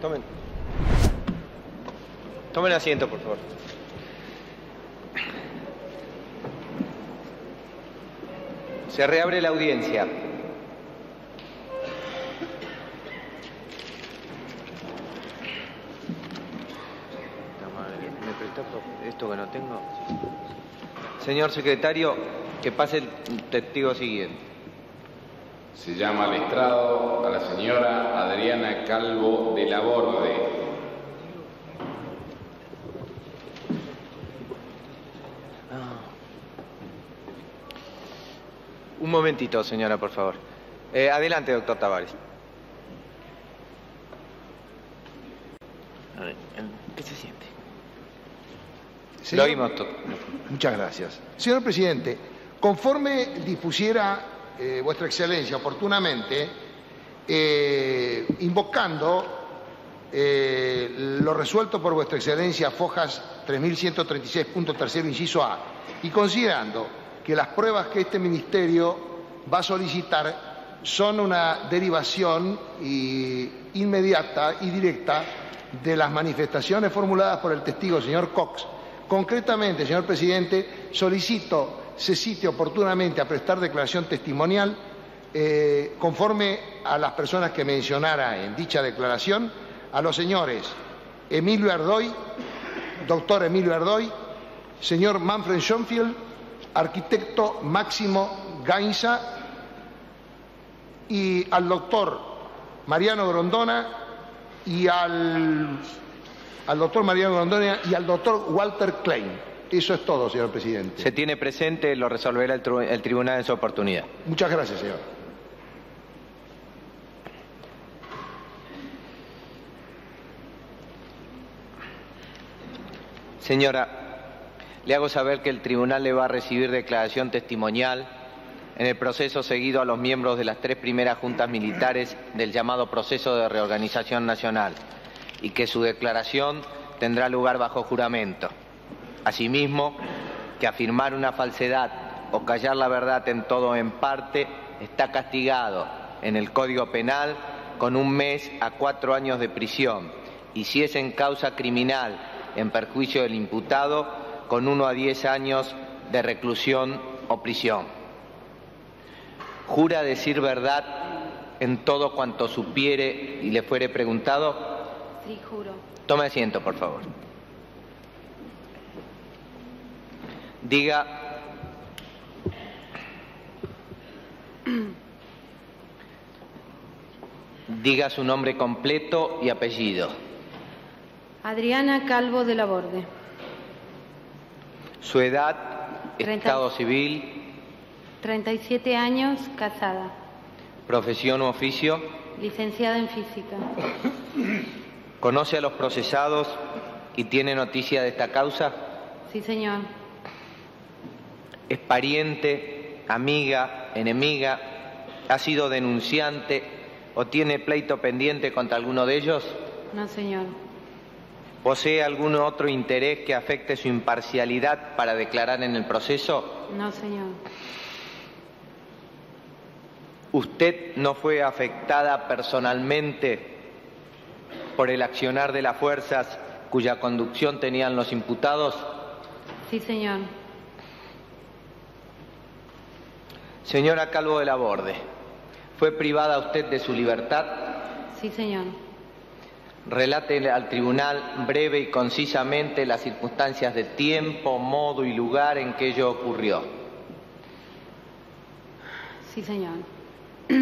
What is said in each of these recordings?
Tomen. Tomen asiento, por favor. Se reabre la audiencia. ¿Me prestó esto que no tengo? Señor secretario, que pase el testigo siguiente. Se llama al estrado a la señora Adriana Calvo de la Borde. Un momentito, señora, por favor. Eh, adelante, doctor Tavares. A ver, ¿qué se siente? Lo oímos todo. Muchas gracias. Señor presidente, conforme dispusiera eh, vuestra excelencia oportunamente, eh, invocando eh, lo resuelto por vuestra excelencia Fojas 3136.3 inciso A y considerando que las pruebas que este ministerio va a solicitar son una derivación inmediata y directa de las manifestaciones formuladas por el testigo señor Cox. Concretamente, señor presidente, solicito se cite oportunamente a prestar declaración testimonial eh, conforme a las personas que mencionara en dicha declaración, a los señores Emilio Ardoy, doctor Emilio Ardoy, señor Manfred Schoenfield, arquitecto Máximo Gainza y al doctor Mariano Grondona y al, al doctor Mariano Grondona y al doctor Walter Klein. Eso es todo, señor presidente. Se tiene presente, lo resolverá el, tribunal en su oportunidad. Muchas gracias, señor. Señora, le hago saber que el tribunal le va a recibir declaración testimonial en el proceso seguido a los miembros de las tres primeras juntas militares del llamado proceso de reorganización nacional y que su declaración tendrá lugar bajo juramento. Asimismo, que afirmar una falsedad o callar la verdad en todo o en parte está castigado en el Código Penal con un mes a cuatro años de prisión y si es en causa criminal en perjuicio del imputado, con uno a diez años de reclusión o prisión. ¿Jura decir verdad en todo cuanto supiere y le fuere preguntado? Sí, juro. Tome asiento, por favor. Diga. Diga su nombre completo y apellido. Adriana Calvo de la Borde, Su edad, estado civil, 37 años, casada, profesión u oficio. licenciada en física. ¿Conoce a los procesados y tiene noticia de esta causa? Sí, señor. ¿Es pariente, amiga, enemiga? ¿Ha sido denunciante o tiene pleito pendiente contra alguno de ellos? No, señor. ¿Posee algún otro interés que afecte su imparcialidad para declarar en el proceso? No, señor. ¿Usted no fue afectada personalmente por el accionar de las fuerzas cuya conducción tenían los imputados? Sí, señor. Señora Calvo de la Borde, ¿fue privada usted de su libertad? Sí, señor. Relate al tribunal breve y concisamente las circunstancias de tiempo, modo y lugar en que ello ocurrió. Sí, señor.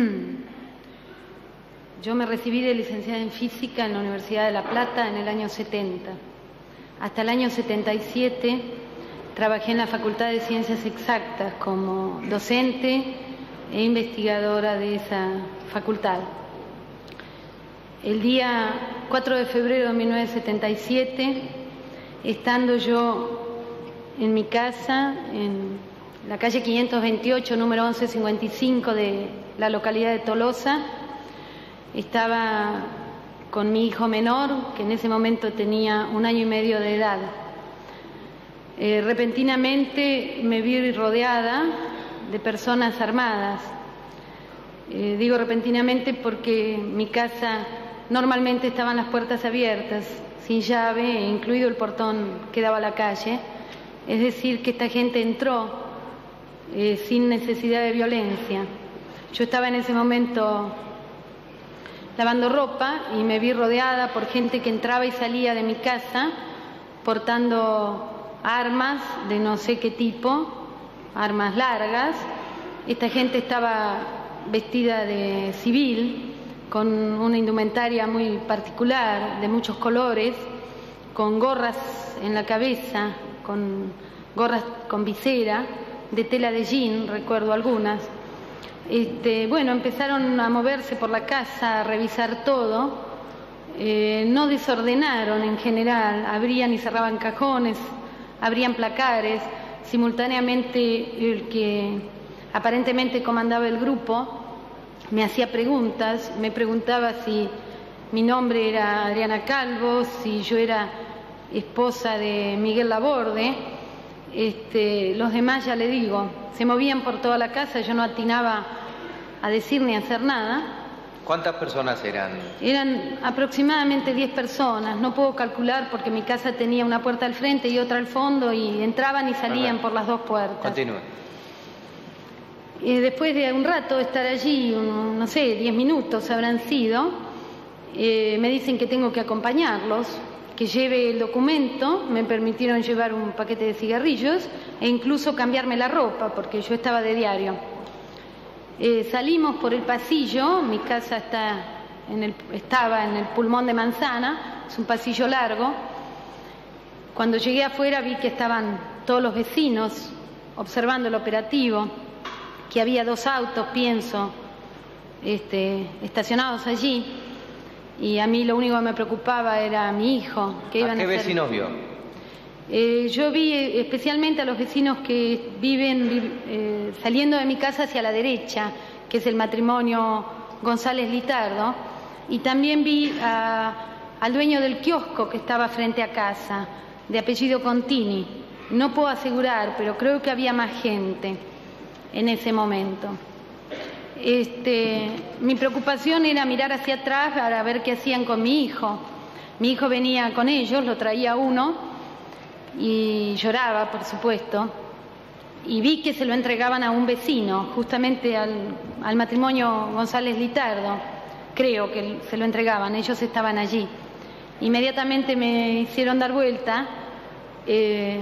Yo me recibí de licenciada en física en la Universidad de La Plata en el año 70. Hasta el año 77 trabajé en la Facultad de Ciencias Exactas como docente e investigadora de esa facultad. El día 4 de febrero de 1977, estando yo en mi casa, en la calle 528, número 1155 de la localidad de Tolosa, estaba con mi hijo menor, que en ese momento tenía un año y medio de edad. Eh, repentinamente me vi rodeada de personas armadas. Eh, digo repentinamente porque mi casa normalmente estaban las puertas abiertas, sin llave, incluido el portón que daba a la calle. Es decir, que esta gente entró eh, sin necesidad de violencia. Yo estaba en ese momento lavando ropa y me vi rodeada por gente que entraba y salía de mi casa portando armas de no sé qué tipo, armas largas. Esta gente estaba vestida de civil, con una indumentaria muy particular, de muchos colores, con gorras en la cabeza, con gorras con visera, de tela de jean, recuerdo algunas. Este, bueno, empezaron a moverse por la casa, a revisar todo. Eh, no desordenaron en general, abrían y cerraban cajones, abrían placares. Simultáneamente el que aparentemente comandaba el grupo me hacía preguntas, me preguntaba si mi nombre era Adriana Calvo, si yo era esposa de Miguel Laborde. Este, los demás, ya le digo, se movían por toda la casa, yo no atinaba a decir ni a hacer nada. ¿Cuántas personas eran? Eran aproximadamente 10 personas, no puedo calcular porque mi casa tenía una puerta al frente y otra al fondo y entraban y salían por las dos puertas. Continúe. Y después de un rato estar allí, no sé, 10 minutos habrán sido, eh, me dicen que tengo que acompañarlos, que lleve el documento, me permitieron llevar un paquete de cigarrillos e incluso cambiarme la ropa, porque yo estaba de diario. Eh, salimos por el pasillo, mi casa está en el, estaba en el pulmón de manzana, es un pasillo largo. Cuando llegué afuera vi que estaban todos los vecinos observando el operativo, que había dos autos, pienso, este, estacionados allí y a mí lo único que me preocupaba era mi hijo. ¿A qué vecinos vio? Eh, yo vi especialmente a los vecinos que viven eh, saliendo de mi casa hacia la derecha, que es el matrimonio González Litardo, y también vi al dueño del kiosco que estaba frente a casa, de apellido Contini. No puedo asegurar, pero creo que había más gente en ese momento. Este, mi preocupación era mirar hacia atrás para ver qué hacían con mi hijo. Mi hijo venía con ellos, lo traía uno y lloraba, por supuesto. Y vi que se lo entregaban a un vecino, justamente al, matrimonio González Litardo. Creo que se lo entregaban, ellos estaban allí. Inmediatamente me hicieron dar vuelta, eh,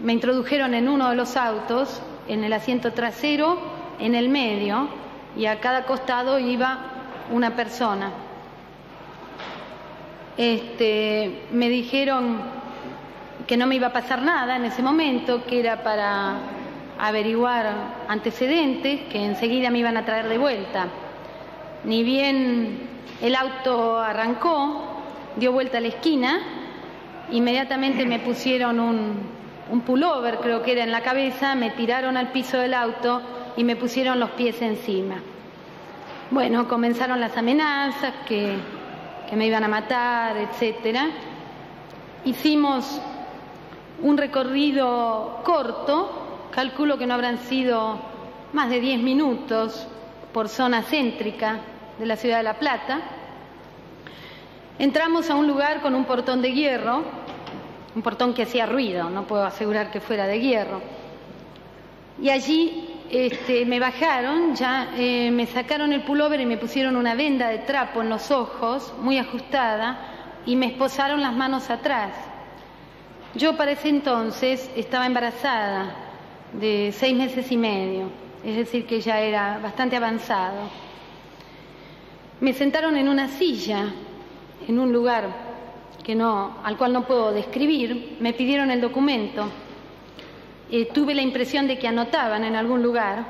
me introdujeron en uno de los autos, en el asiento trasero, en el medio, y a cada costado iba una persona. Este, me dijeron que no me iba a pasar nada en ese momento, que era para averiguar antecedentes, que enseguida me iban a traer de vuelta. Ni bien el auto arrancó, dio vuelta a la esquina, inmediatamente me pusieron un, un pullover, creo que era en la cabeza, me tiraron al piso del auto y me pusieron los pies encima. Bueno, comenzaron las amenazas, que, que me iban a matar, etcétera. Hicimos un recorrido corto, calculo que no habrán sido más de 10 minutos por zona céntrica de la ciudad de La Plata. Entramos a un lugar con un portón de hierro, un portón que hacía ruido, no puedo asegurar que fuera de hierro. Y allí este, me bajaron, ya eh, me sacaron el pullover y me pusieron una venda de trapo en los ojos, muy ajustada, y me esposaron las manos atrás. Yo para ese entonces estaba embarazada de seis meses y medio, es decir, que ya era bastante avanzado. Me sentaron en una silla, en un lugar que no, al cual no puedo describir, me pidieron el documento eh, tuve la impresión de que anotaban en algún lugar,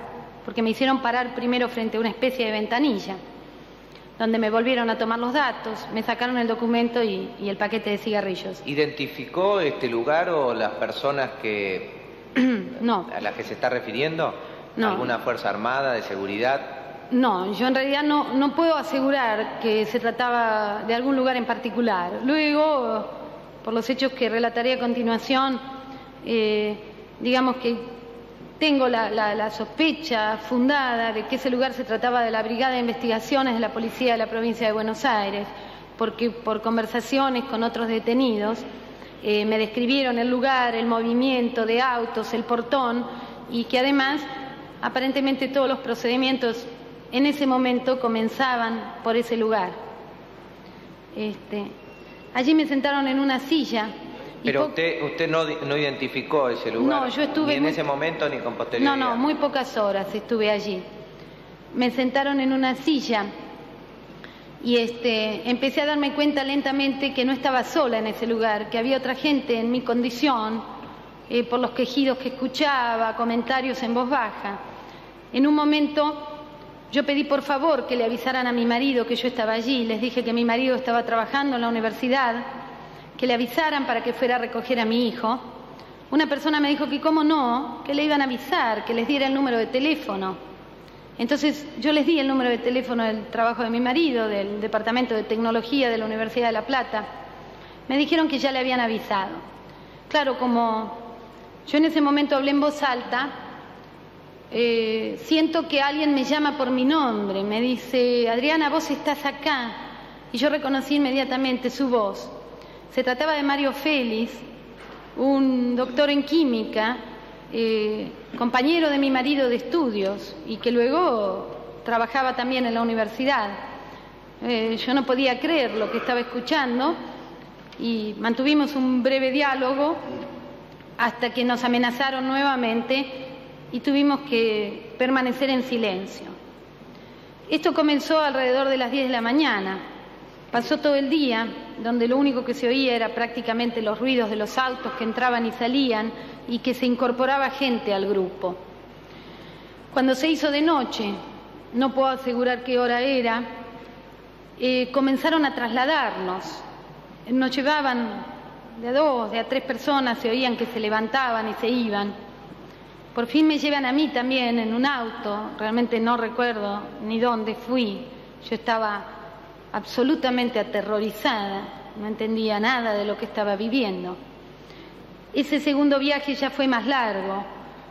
porque me hicieron parar primero frente a una especie de ventanilla, donde me volvieron a tomar los datos, me sacaron el documento y, el paquete de cigarrillos. ¿Identificó este lugar o las personas que no. a las que se está refiriendo? No. ¿Alguna fuerza armada de seguridad? No, yo en realidad no, no puedo asegurar que se trataba de algún lugar en particular. Luego, por los hechos que relataré a continuación, eh, digamos que tengo la, sospecha fundada de que ese lugar se trataba de la Brigada de Investigaciones de la Policía de la Provincia de Buenos Aires. porque por conversaciones con otros detenidos eh, me describieron el lugar, el movimiento de autos, el portón y que además aparentemente todos los procedimientos en ese momento comenzaban por ese lugar. Este, allí me sentaron en una silla. Pero usted, usted no, no, identificó ese lugar. No, yo estuve. Ni en ese momento ni con posterioridad. No, no, muy pocas horas estuve allí. Me sentaron en una silla y este, empecé a darme cuenta lentamente que no estaba sola en ese lugar, que había otra gente en mi condición, eh, por los quejidos que escuchaba, comentarios en voz baja. En un momento yo pedí por favor que le avisaran a mi marido que yo estaba allí, les dije que mi marido estaba trabajando en la universidad, que le avisaran para que fuera a recoger a mi hijo. Una persona me dijo que cómo no, que le iban a avisar, que les diera el número de teléfono. Entonces yo les di el número de teléfono del trabajo de mi marido, del Departamento de Tecnología de la Universidad de La Plata. Me dijeron que ya le habían avisado. Claro, como yo en ese momento hablé en voz alta, eh, siento que alguien me llama por mi nombre, me dice, Adriana, vos estás acá. Y yo reconocí inmediatamente su voz. Se trataba de Mario Félix, un doctor en química eh, compañero de mi marido de estudios y que luego trabajaba también en la universidad. Eh, yo no podía creer lo que estaba escuchando y mantuvimos un breve diálogo hasta que nos amenazaron nuevamente y tuvimos que permanecer en silencio. Esto comenzó alrededor de las 10 de la mañana. Pasó todo el día, donde lo único que se oía era prácticamente los ruidos de los autos que entraban y salían y que se incorporaba gente al grupo. Cuando se hizo de noche, no puedo asegurar qué hora era, eh, comenzaron a trasladarnos. Nos llevaban de a dos, de a tres personas, se oían que se levantaban y se iban. Por fin me llevan a mí también en un auto, realmente no recuerdo ni dónde fui. Yo estaba absolutamente aterrorizada, no entendía nada de lo que estaba viviendo. Ese segundo viaje ya fue más largo.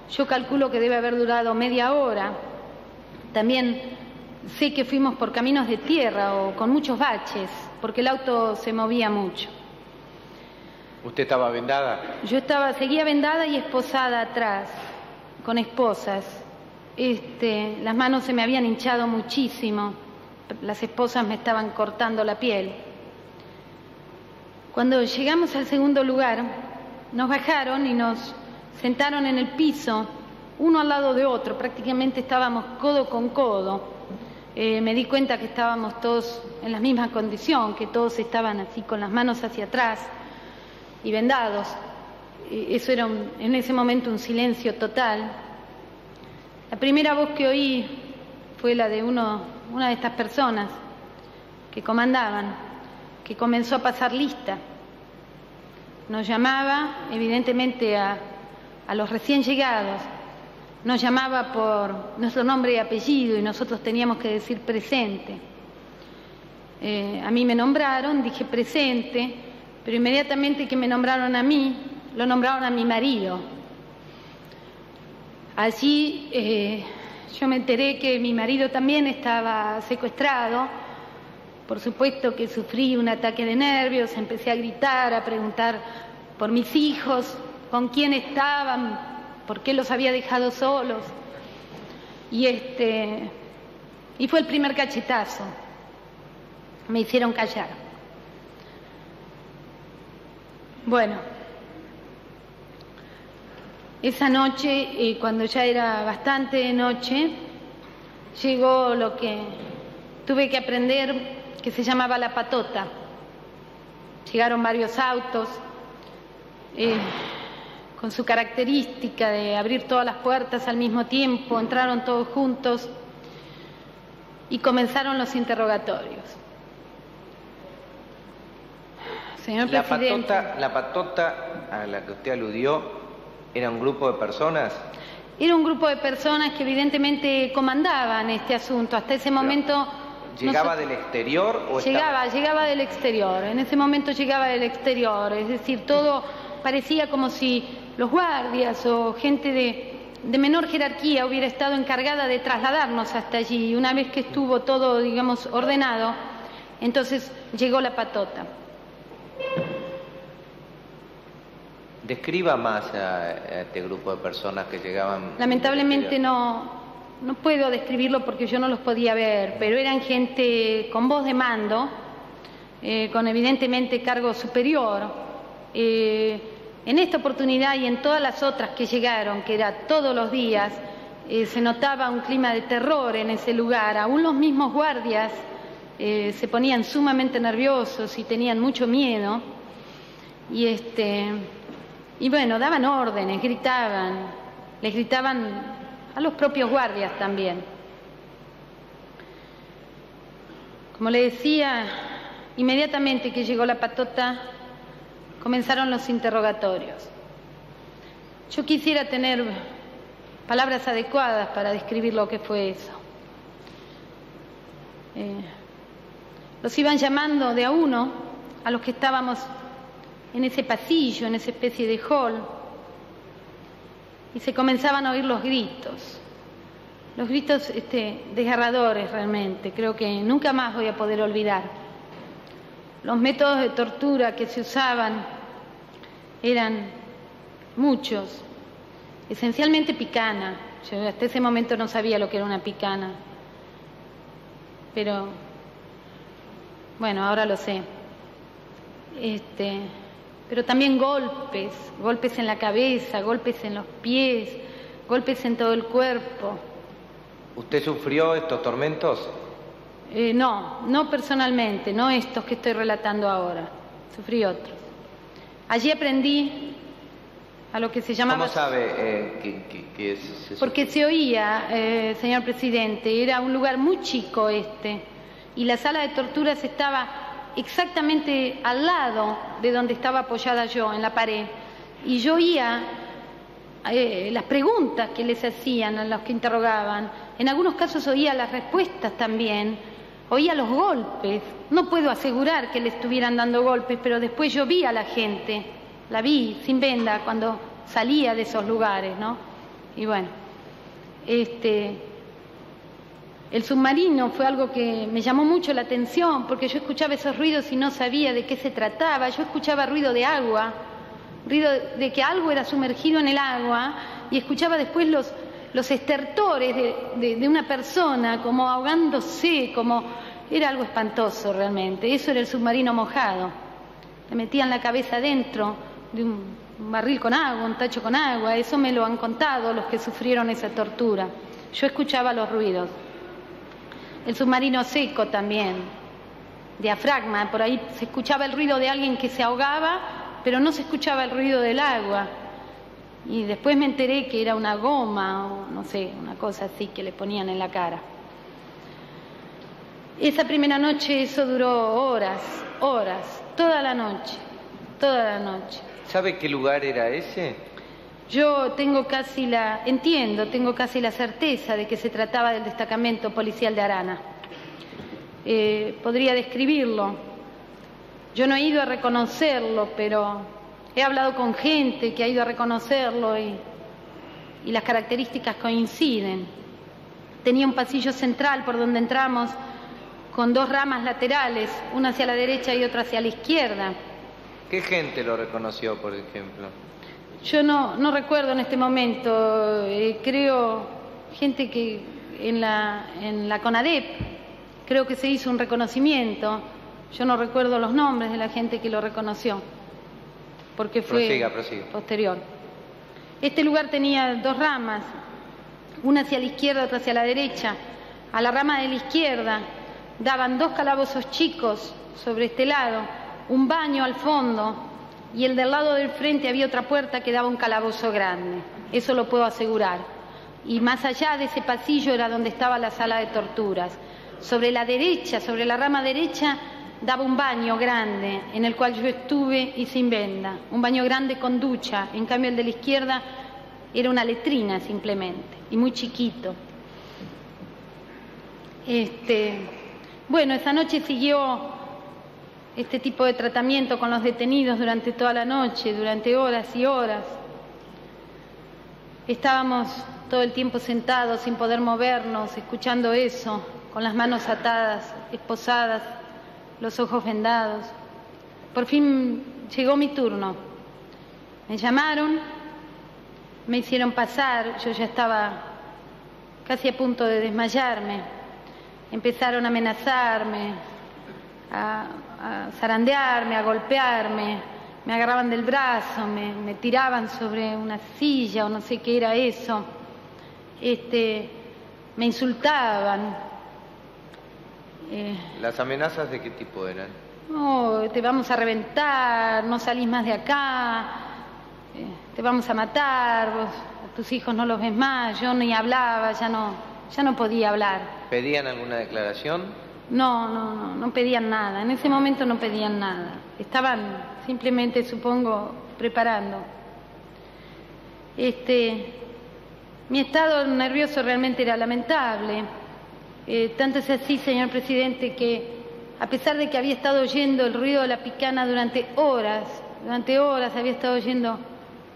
Yo calculo que debe haber durado media hora. También sé que fuimos por caminos de tierra o con muchos baches, porque el auto se movía mucho. ¿Usted estaba vendada? Yo estaba, seguía vendada y esposada atrás, con esposas. Este, las manos se me habían hinchado muchísimo. Las esposas me estaban cortando la piel. Cuando llegamos al segundo lugar, nos bajaron y nos sentaron en el piso, uno al lado de otro, prácticamente estábamos codo con codo. Eh, me di cuenta que estábamos todos en la misma condición, que todos estaban así con las manos hacia atrás y vendados. eso era en ese momento un silencio total. La primera voz que oí fue la de uno, una de estas personas que comandaban, que comenzó a pasar lista nos llamaba evidentemente a, los recién llegados, nos llamaba por nuestro nombre y apellido y nosotros teníamos que decir presente. Eh, a mí me nombraron, dije presente, pero inmediatamente que me nombraron a mí, lo nombraron a mi marido. Allí eh, yo me enteré que mi marido también estaba secuestrado. Por supuesto que sufrí un ataque de nervios, empecé a gritar, a preguntar por mis hijos, con quién estaban, por qué los había dejado solos. Y este y fue el primer cachetazo. Me hicieron callar. Bueno, esa noche, eh, cuando ya era bastante noche, llegó lo que tuve que aprender que se llamaba la patota. Llegaron varios autos, eh, con su característica de abrir todas las puertas al mismo tiempo, entraron todos juntos y comenzaron los interrogatorios. Señor la Patota, ¿La patota a la que usted aludió era un grupo de personas? Era un grupo de personas que evidentemente comandaban este asunto. Hasta ese momento... ¿Llegaba del exterior o Llegaba, llegaba del exterior. En ese momento llegaba del exterior. Es decir, todo parecía como si los guardias o gente de, menor jerarquía hubiera estado encargada de trasladarnos hasta allí. Una vez que estuvo todo, digamos, ordenado, Entonces llegó la patota. Describa más a, este grupo de personas que llegaban. Lamentablemente no, no puedo describirlo porque yo no los podía ver, pero eran gente con voz de mando, eh, con evidentemente cargo superior. Eh, en esta oportunidad y en todas las otras que llegaron, que era todos los días, eh, se notaba un clima de terror en ese lugar. Aún los mismos guardias se ponían sumamente nerviosos y tenían mucho miedo. Y este y bueno, daban órdenes, gritaban, les gritaban a los propios guardias también. Como le decía, inmediatamente que llegó la patota, comenzaron los interrogatorios. Yo quisiera tener palabras adecuadas para describir lo que fue eso. Eh, los iban llamando de a uno a los que estábamos en ese pasillo, en esa especie de hall, y se comenzaban a oír los gritos, los gritos este, desgarradores realmente, creo que nunca más voy a poder olvidar. Los métodos de tortura que se usaban eran muchos, esencialmente picana. Yo hasta ese momento no sabía lo que era una picana, pero bueno, ahora lo sé. Este, pero también golpes, golpes en la cabeza, golpes en los pies, golpes en todo el cuerpo. ¿Usted sufrió estos tormentos? Eh, no, no personalmente, no estos que estoy relatando ahora, sufrí otros. Allí aprendí a lo que se llamaba... ¿Cómo sabe eh, que, es Porque se oía, eh, señor presidente, era un lugar muy chico este, y la sala de torturas estaba exactamente al lado de donde estaba apoyada yo, en la pared. Y yo oía eh, las preguntas que les hacían a los que interrogaban. En algunos casos oía las respuestas también. Oía los golpes. No puedo asegurar que le estuvieran dando golpes, pero después yo vi a la gente. La vi sin venda cuando salía de esos lugares, ¿no? Y bueno, este, el submarino fue algo que me llamó mucho la atención porque yo escuchaba esos ruidos y no sabía de qué se trataba. Yo escuchaba ruido de agua, ruido de que algo era sumergido en el agua y escuchaba después los, los estertores de, una persona como ahogándose, como era algo espantoso realmente. Eso era el submarino mojado. Le metían la cabeza dentro de un barril con agua, un tacho con agua. Eso me lo han contado los que sufrieron esa tortura. Yo escuchaba los ruidos. El submarino seco también, diafragma, por ahí se escuchaba el ruido de alguien que se ahogaba, pero no se escuchaba el ruido del agua. Y después me enteré que era una goma o no sé, una cosa así que le ponían en la cara. Esa primera noche eso duró horas, horas, toda la noche, toda la noche. ¿Sabe qué lugar era ese? Yo tengo casi la, entiendo, tengo casi la certeza de que se trataba del destacamento policial de Arana. Eh, podría describirlo. Yo no he ido a reconocerlo, pero he hablado con gente que ha ido a reconocerlo y, y las características coinciden. Tenía un pasillo central por donde entramos con dos ramas laterales, una hacia la derecha y otra hacia la izquierda. ¿Qué gente lo reconoció, por ejemplo? Yo no, no recuerdo en este momento, eh, creo, gente que en la, en la CONADEP, creo que se hizo un reconocimiento, yo no recuerdo los nombres de la gente que lo reconoció, porque fue posterior. Este lugar tenía dos ramas, una hacia la izquierda, otra hacia la derecha. A la rama de la izquierda daban dos calabozos chicos sobre este lado, un baño al fondo y el del lado del frente había otra puerta que daba un calabozo grande, eso lo puedo asegurar. Y más allá de ese pasillo era donde estaba la sala de torturas. Sobre la derecha, sobre la rama derecha, daba un baño grande en el cual yo estuve y sin venda, un baño grande con ducha, en cambio el de la izquierda era una letrina simplemente y muy chiquito. Este, bueno, esa noche siguió este tipo de tratamiento con los detenidos durante toda la noche, durante horas y horas. Estábamos todo el tiempo sentados sin poder movernos, escuchando eso, con las manos atadas, esposadas los ojos vendados. Por fin llegó mi turno. Me llamaron, me hicieron pasar, yo ya estaba casi a punto de desmayarme. Empezaron a amenazarme, a, zarandearme, a golpearme, me agarraban del brazo, me, tiraban sobre una silla o no sé qué era eso, este, me insultaban. Eh, ¿Las amenazas de qué tipo eran? No, te vamos a reventar, no salís más de acá, eh, te vamos a matar, vos, a tus hijos no los ves más, yo ni hablaba, ya no, ya no podía hablar. ¿Pedían alguna declaración? No, no, no, no pedían nada, en ese momento no pedían nada, estaban simplemente, supongo, preparando. Este, mi estado nervioso realmente era lamentable, eh, tanto es así, señor presidente, que a pesar de que había estado oyendo el ruido de la picana durante horas, durante horas había estado oyendo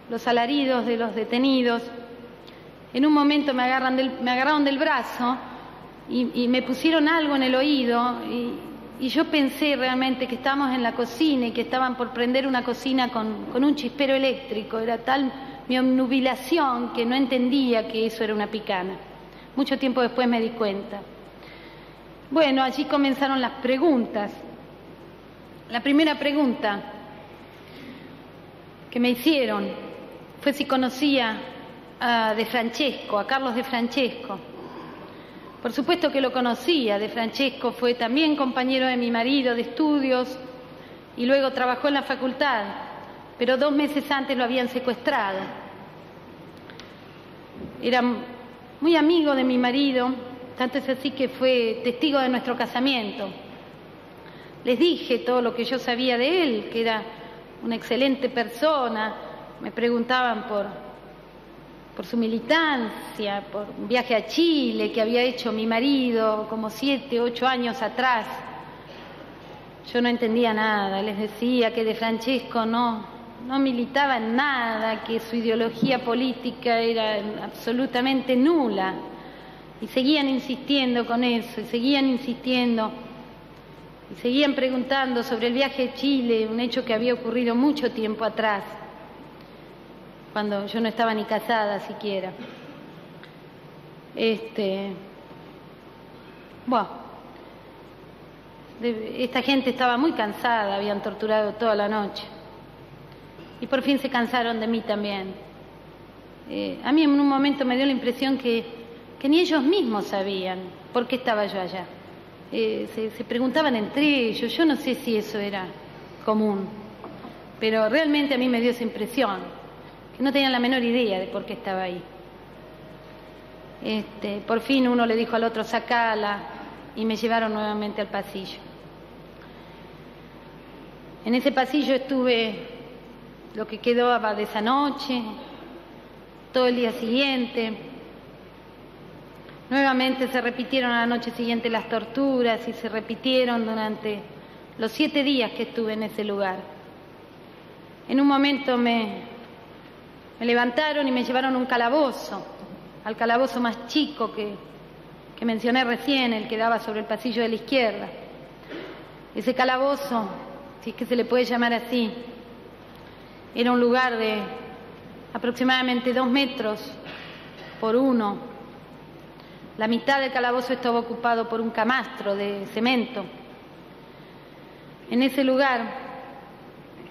los alaridos de los detenidos, en un momento me, agarraron del brazo y, me pusieron algo en el oído y, yo pensé realmente que estábamos en la cocina y que estaban por prender una cocina con, con un chispero eléctrico. Era tal mi obnubilación que no entendía que eso era una picana. Mucho tiempo después me di cuenta. Bueno, allí comenzaron las preguntas. La primera pregunta que me hicieron fue si conocía a De Francesco, a Carlos De Francesco. Por supuesto que lo conocía, De Francesco fue también compañero de mi marido de estudios y luego trabajó en la facultad, pero dos meses antes lo habían secuestrado. Era muy amigo de mi marido tanto es así que fue testigo de nuestro casamiento. Les dije todo lo que yo sabía de él, que era una excelente persona. Me preguntaban por, por su militancia, por un viaje a Chile que había hecho mi marido como siete, ocho años atrás. Yo no entendía nada, les decía que de Francesco no, no militaba en nada, que su ideología política era absolutamente nula. Y seguían insistiendo con eso, y seguían insistiendo, y seguían preguntando sobre el viaje a Chile, un hecho que había ocurrido mucho tiempo atrás, cuando yo no estaba ni casada siquiera. Este, bueno, esta gente estaba muy cansada, habían torturado toda la noche. Y por fin se cansaron de mí también. Eh, a mí en un momento me dio la impresión que que ni ellos mismos sabían por qué estaba yo allá. Eh, se, preguntaban entre ellos, yo no sé si eso era común, pero realmente a mí me dio esa impresión, no tenían la menor idea de por qué estaba ahí. Este, por fin uno le dijo al otro, sacala, y me llevaron nuevamente al pasillo. En ese pasillo estuve lo que quedaba de esa noche, todo el día siguiente, Nuevamente se repitieron a la noche siguiente las torturas y se repitieron durante los siete días que estuve en ese lugar. En un momento me, me levantaron y me llevaron a un calabozo, al calabozo más chico que, que mencioné recién, el que daba sobre el pasillo de la izquierda. Ese calabozo, si es que se le puede llamar así, era un lugar de aproximadamente dos metros por uno la mitad del calabozo estaba ocupado por un camastro de cemento. En ese lugar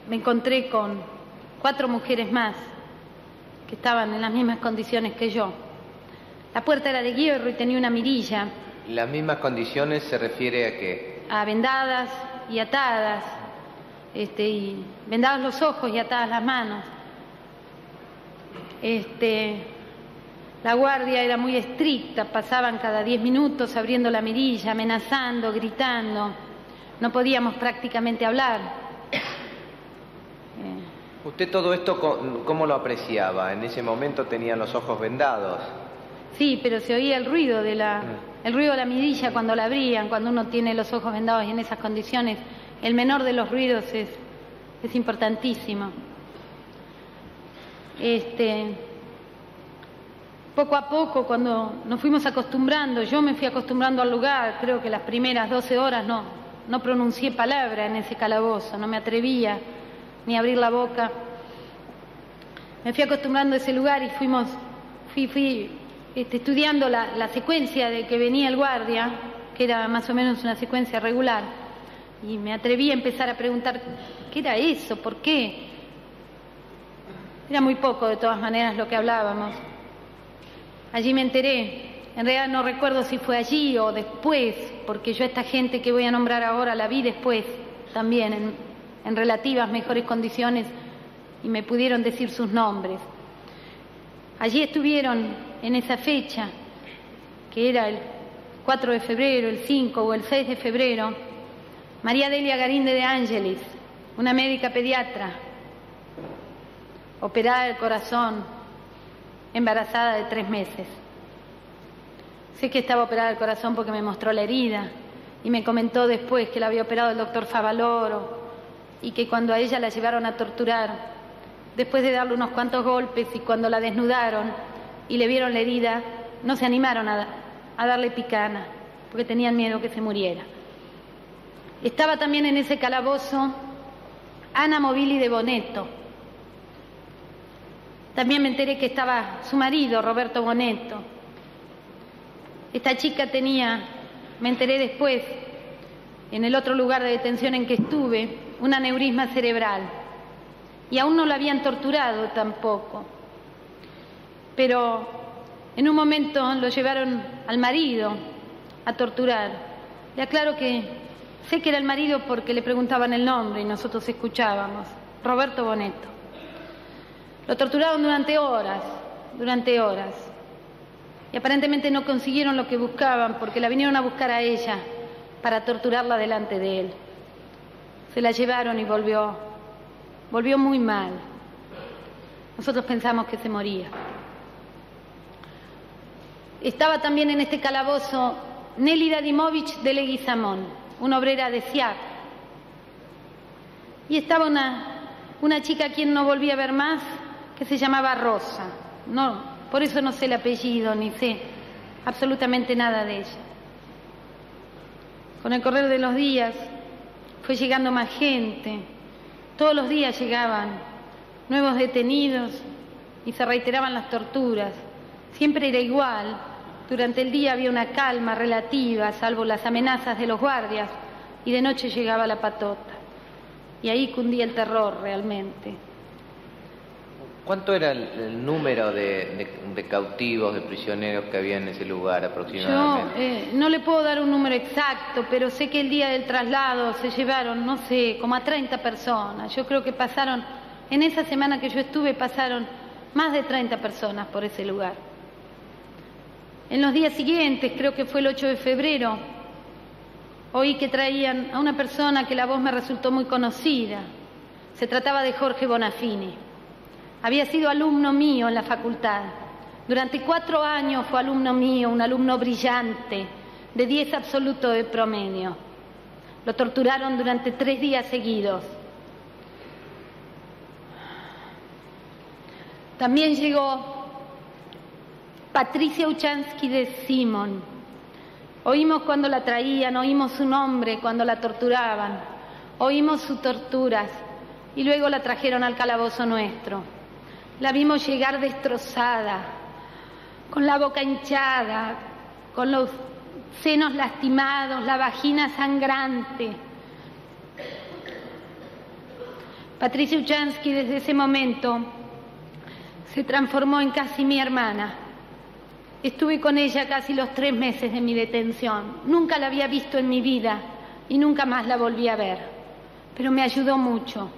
me encontré con cuatro mujeres más que estaban en las mismas condiciones que yo. La puerta era de hierro y tenía una mirilla. ¿Las mismas condiciones se refiere a qué? A vendadas y atadas, este, y vendados los ojos y atadas las manos. Este, la guardia era muy estricta, pasaban cada diez minutos abriendo la mirilla, amenazando, gritando. No podíamos prácticamente hablar. ¿Usted todo esto cómo lo apreciaba? En ese momento tenía los ojos vendados. Sí, pero se oía el ruido de la, mm. el ruido de la mirilla cuando la abrían, cuando uno tiene los ojos vendados y en esas condiciones, el menor de los ruidos es, es importantísimo. Este, poco a poco, cuando nos fuimos acostumbrando, yo me fui acostumbrando al lugar, creo que las primeras 12 horas no, no pronuncié palabra en ese calabozo, no me atrevía ni abrir la boca. Me fui acostumbrando a ese lugar y fuimos, fui, fui este, estudiando la, secuencia de que venía el guardia, que era más o menos una secuencia regular, y me atreví a empezar a preguntar, ¿qué era eso? ¿Por qué? Era muy poco, de todas maneras, lo que hablábamos. Allí me enteré en realidad no recuerdo si fue allí o después, porque yo a esta gente que voy a nombrar ahora la vi después también, relativas mejores condiciones, y me pudieron decir sus nombres. Allí estuvieron en esa fecha, que era el 4 de febrero, el 5 o el 6 de febrero, María Delia Garinde de Ángeles, una médica pediatra, operada del corazón, embarazada de tres meses. Sé que estaba operada el corazón porque me mostró la herida y me comentó después que la había operado el doctor Favaloro y que cuando a ella la llevaron a torturar, después de darle unos cuantos golpes y cuando la desnudaron y le vieron la herida, no se animaron a, a darle picana porque tenían miedo que se muriera. Estaba también en ese calabozo Ana Movili de Boneto. También me enteré que estaba su marido, Roberto Boneto esta chica tenía, me enteré después, en el otro lugar de detención en que estuve, un aneurisma cerebral. Y aún no la habían torturado tampoco. Pero en un momento lo llevaron al marido a torturar. Le aclaro que sé que era el marido porque le preguntaban el nombre y nosotros escuchábamos. Roberto Boneto. Lo torturaron durante horas, durante horas y aparentemente no consiguieron lo que buscaban porque la vinieron a buscar a ella para torturarla delante de él. Se la llevaron y volvió, volvió muy mal. Nosotros pensamos que se moría. Estaba también en este calabozo Nelly Dadimovich de Leguizamón, una obrera de Siak. Y estaba una, una chica a quien no volví a ver más, que se llamaba Rosa. No, por eso no sé el apellido ni sé absolutamente nada de ella. Con el correr de los días fue llegando más gente. Todos los días llegaban nuevos detenidos y se reiteraban las torturas. Siempre era igual. Durante el día había una calma relativa, salvo las amenazas de los guardias, y de noche llegaba la patota. Y ahí cundía el terror realmente. ¿Cuánto era el, número de, cautivos, de prisioneros que había en ese lugar aproximadamente? Yo eh, no le puedo dar un número exacto, pero sé que el día del traslado se llevaron, no sé, como a 30 personas. Yo creo que pasaron, en esa semana que yo estuve, pasaron más de 30 personas por ese lugar. En los días siguientes, creo que fue el 8 de febrero, oí que traían a una persona que la voz me resultó muy conocida. Se trataba de Jorge Bonafini. Había sido alumno mío en la facultad. Durante cuatro años fue alumno mío, un alumno brillante, de diez absoluto de promedio. Lo torturaron durante tres días seguidos. También llegó Patricia Uchansky de Simon. Oímos cuando la traían, oímos su nombre cuando la torturaban, oímos sus torturas y luego la trajeron al calabozo nuestro. La vimos llegar destrozada, con la boca hinchada, con los senos lastimados, la vagina sangrante. Patricia Uchansky desde ese momento se transformó en casi mi hermana. Estuve con ella casi los tres meses de mi detención. Nunca la había visto en mi vida y nunca más la volví a ver, pero me ayudó mucho.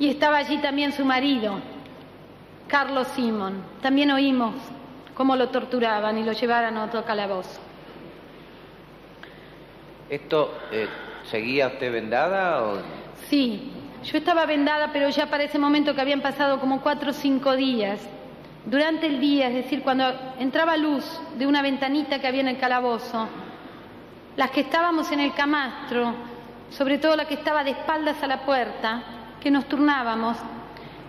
Y estaba allí también su marido, Carlos Simón. También oímos cómo lo torturaban y lo llevaron a otro calabozo. ¿Esto eh, seguía usted vendada? O... Sí, yo estaba vendada, pero ya para ese momento que habían pasado como cuatro o cinco días. Durante el día, es decir, cuando entraba luz de una ventanita que había en el calabozo, las que estábamos en el camastro, sobre todo la que estaba de espaldas a la puerta, que nos turnábamos,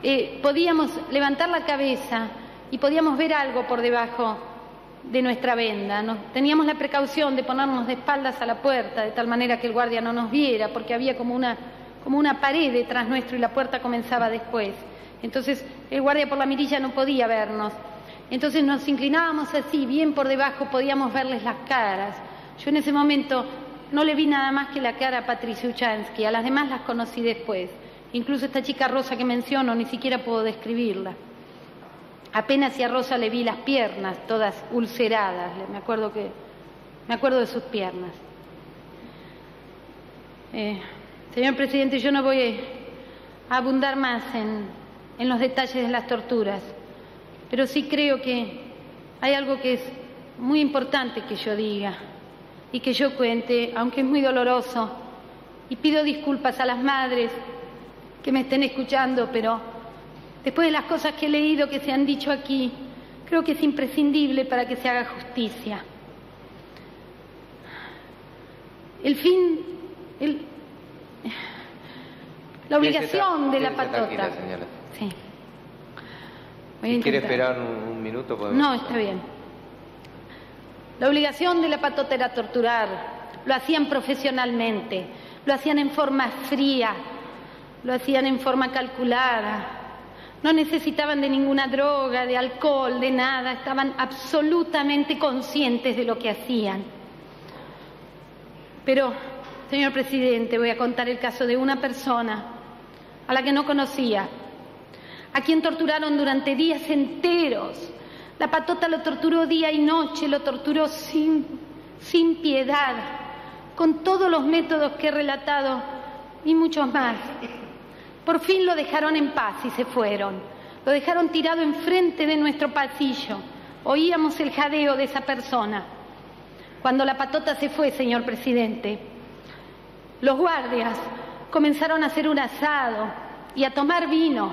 eh, podíamos levantar la cabeza y podíamos ver algo por debajo de nuestra venda. teníamos la precaución de ponernos de espaldas a la puerta, de tal manera que el guardia no nos viera, porque había como una, como una pared detrás nuestro y la puerta comenzaba después. Entonces el guardia por la mirilla no podía vernos. Entonces nos inclinábamos así, bien por debajo podíamos verles las caras. Yo en ese momento no le vi nada más que la cara a Patricia Uchansky, a las demás las conocí después. Incluso esta chica rosa que menciono, ni siquiera puedo describirla. Apenas si a Rosa le vi las piernas, todas ulceradas, me acuerdo que me acuerdo de sus piernas. Eh, señor presidente, yo no voy a abundar más en los detalles de las torturas, pero sí creo que hay algo que es muy importante que yo diga y que yo cuente, aunque es muy doloroso, y pido disculpas a las madres que me estén escuchando, pero después de las cosas que he leído que se han dicho aquí, creo que es imprescindible para que se haga justicia. El fin, la obligación de la patota. Sí. ¿Quiere esperar un, minuto? No, está bien. La obligación de la patota era torturar. Lo hacían profesionalmente, lo hacían en forma fría, lo hacían en forma calculada. No necesitaban de ninguna droga, de alcohol, de nada. Estaban absolutamente conscientes de lo que hacían. Pero, señor presidente, voy a contar el caso de una persona a la que no conocía, a quien torturaron durante días enteros. La patota lo torturó día y noche, lo torturó sin, sin piedad, con todos los métodos que he relatado y muchos más. Por fin lo dejaron en paz y se fueron. Lo dejaron tirado enfrente de nuestro pasillo. Oíamos el jadeo de esa persona. Cuando la patota se fue, señor presidente, los guardias comenzaron a hacer un asado y a tomar vino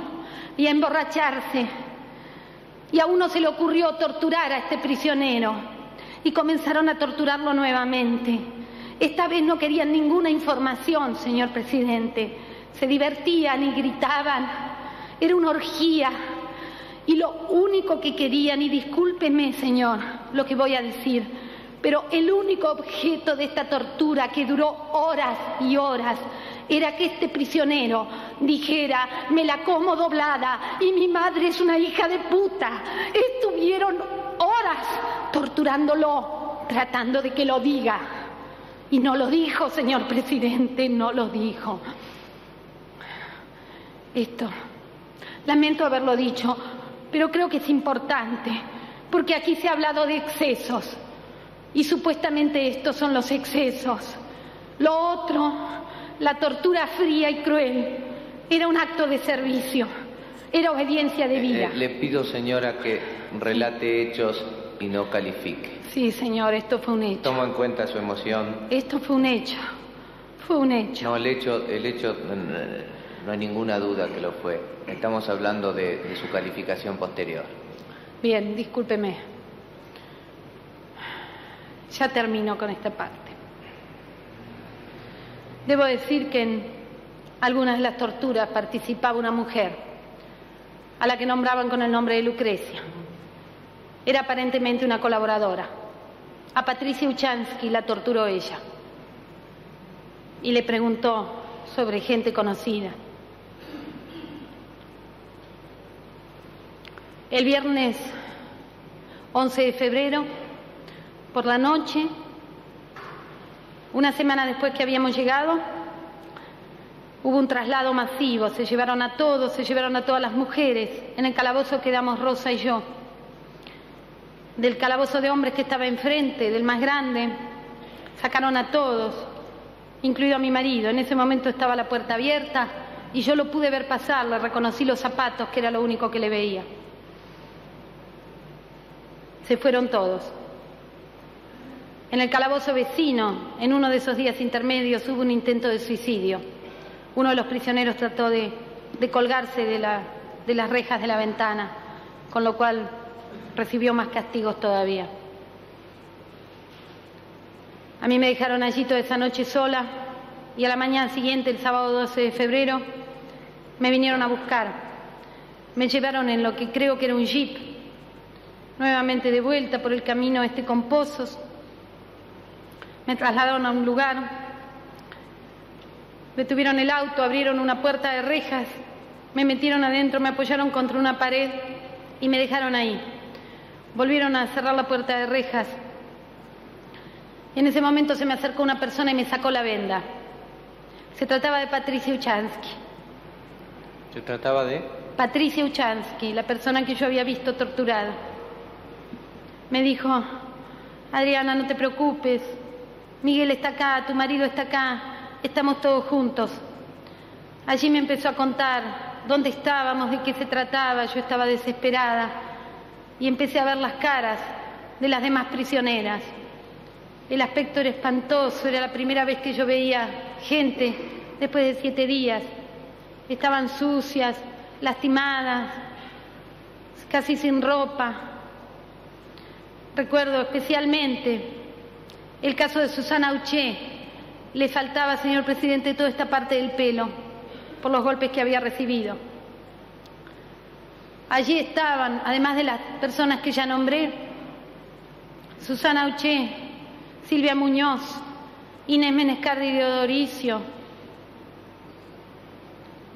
y a emborracharse. Y a uno se le ocurrió torturar a este prisionero y comenzaron a torturarlo nuevamente. Esta vez no querían ninguna información, señor presidente se divertían y gritaban. Era una orgía. Y lo único que querían, y discúlpeme, Señor, lo que voy a decir, pero el único objeto de esta tortura que duró horas y horas era que este prisionero dijera, me la como doblada y mi madre es una hija de puta. Estuvieron horas torturándolo, tratando de que lo diga. Y no lo dijo, señor presidente, no lo dijo esto. Lamento haberlo dicho, pero creo que es importante, porque aquí se ha hablado de excesos y supuestamente estos son los excesos. Lo otro, la tortura fría y cruel, era un acto de servicio, era obediencia de vida. Eh, le pido, señora, que relate hechos y no califique. Sí, señor, esto fue un hecho. Tomo en cuenta su emoción. Esto fue un hecho. Fue un hecho. No, el hecho, el hecho no hay ninguna duda que lo fue. Estamos hablando de, su calificación posterior. Bien, discúlpeme. Ya termino con esta parte. Debo decir que en algunas de las torturas participaba una mujer, a la que nombraban con el nombre de Lucrecia. Era aparentemente una colaboradora. A Patricia Uchansky la torturó ella y le preguntó sobre gente conocida. El viernes 11 de febrero, por la noche, una semana después que habíamos llegado, hubo un traslado masivo, se llevaron a todos, se llevaron a todas las mujeres, en el calabozo quedamos Rosa y yo. Del calabozo de hombres que estaba enfrente, del más grande, sacaron a todos, incluido a mi marido. En ese momento estaba la puerta abierta y yo lo pude ver pasar, le reconocí los zapatos, que era lo único que le veía. Se fueron todos. En el calabozo vecino, en uno de esos días intermedios, hubo un intento de suicidio. Uno de los prisioneros trató de, colgarse de, de las rejas de la ventana, con lo cual recibió más castigos todavía. A mí me dejaron allí toda esa noche sola y a la mañana siguiente, el sábado 12 de febrero, me vinieron a buscar. Me llevaron en lo que creo que era un jeep nuevamente de vuelta por el camino este con pozos. Me trasladaron a un lugar, detuvieron el auto, abrieron una puerta de rejas, me metieron adentro, me apoyaron contra una pared y me dejaron ahí. Volvieron a cerrar la puerta de rejas. En ese momento se me acercó una persona y me sacó la venda. Se trataba de Patricia Uchansky. ¿Se trataba de? Patricia Uchansky, la persona que yo había visto torturada. Me dijo, Adriana, no te preocupes, Miguel está acá, tu marido está acá, estamos todos juntos. Allí me empezó a contar dónde estábamos, de qué se trataba, yo estaba desesperada y empecé a ver las caras de las demás prisioneras. El aspecto era espantoso, era la primera vez que yo veía gente después de siete días. Estaban sucias, lastimadas, casi sin ropa. Recuerdo especialmente el caso de Susana Uché. Le faltaba, señor presidente, toda esta parte del pelo por los golpes que había recibido. Allí estaban, además de las personas que ya nombré, Susana Uché, Silvia Muñoz, Inés Menescardi de Odoricio,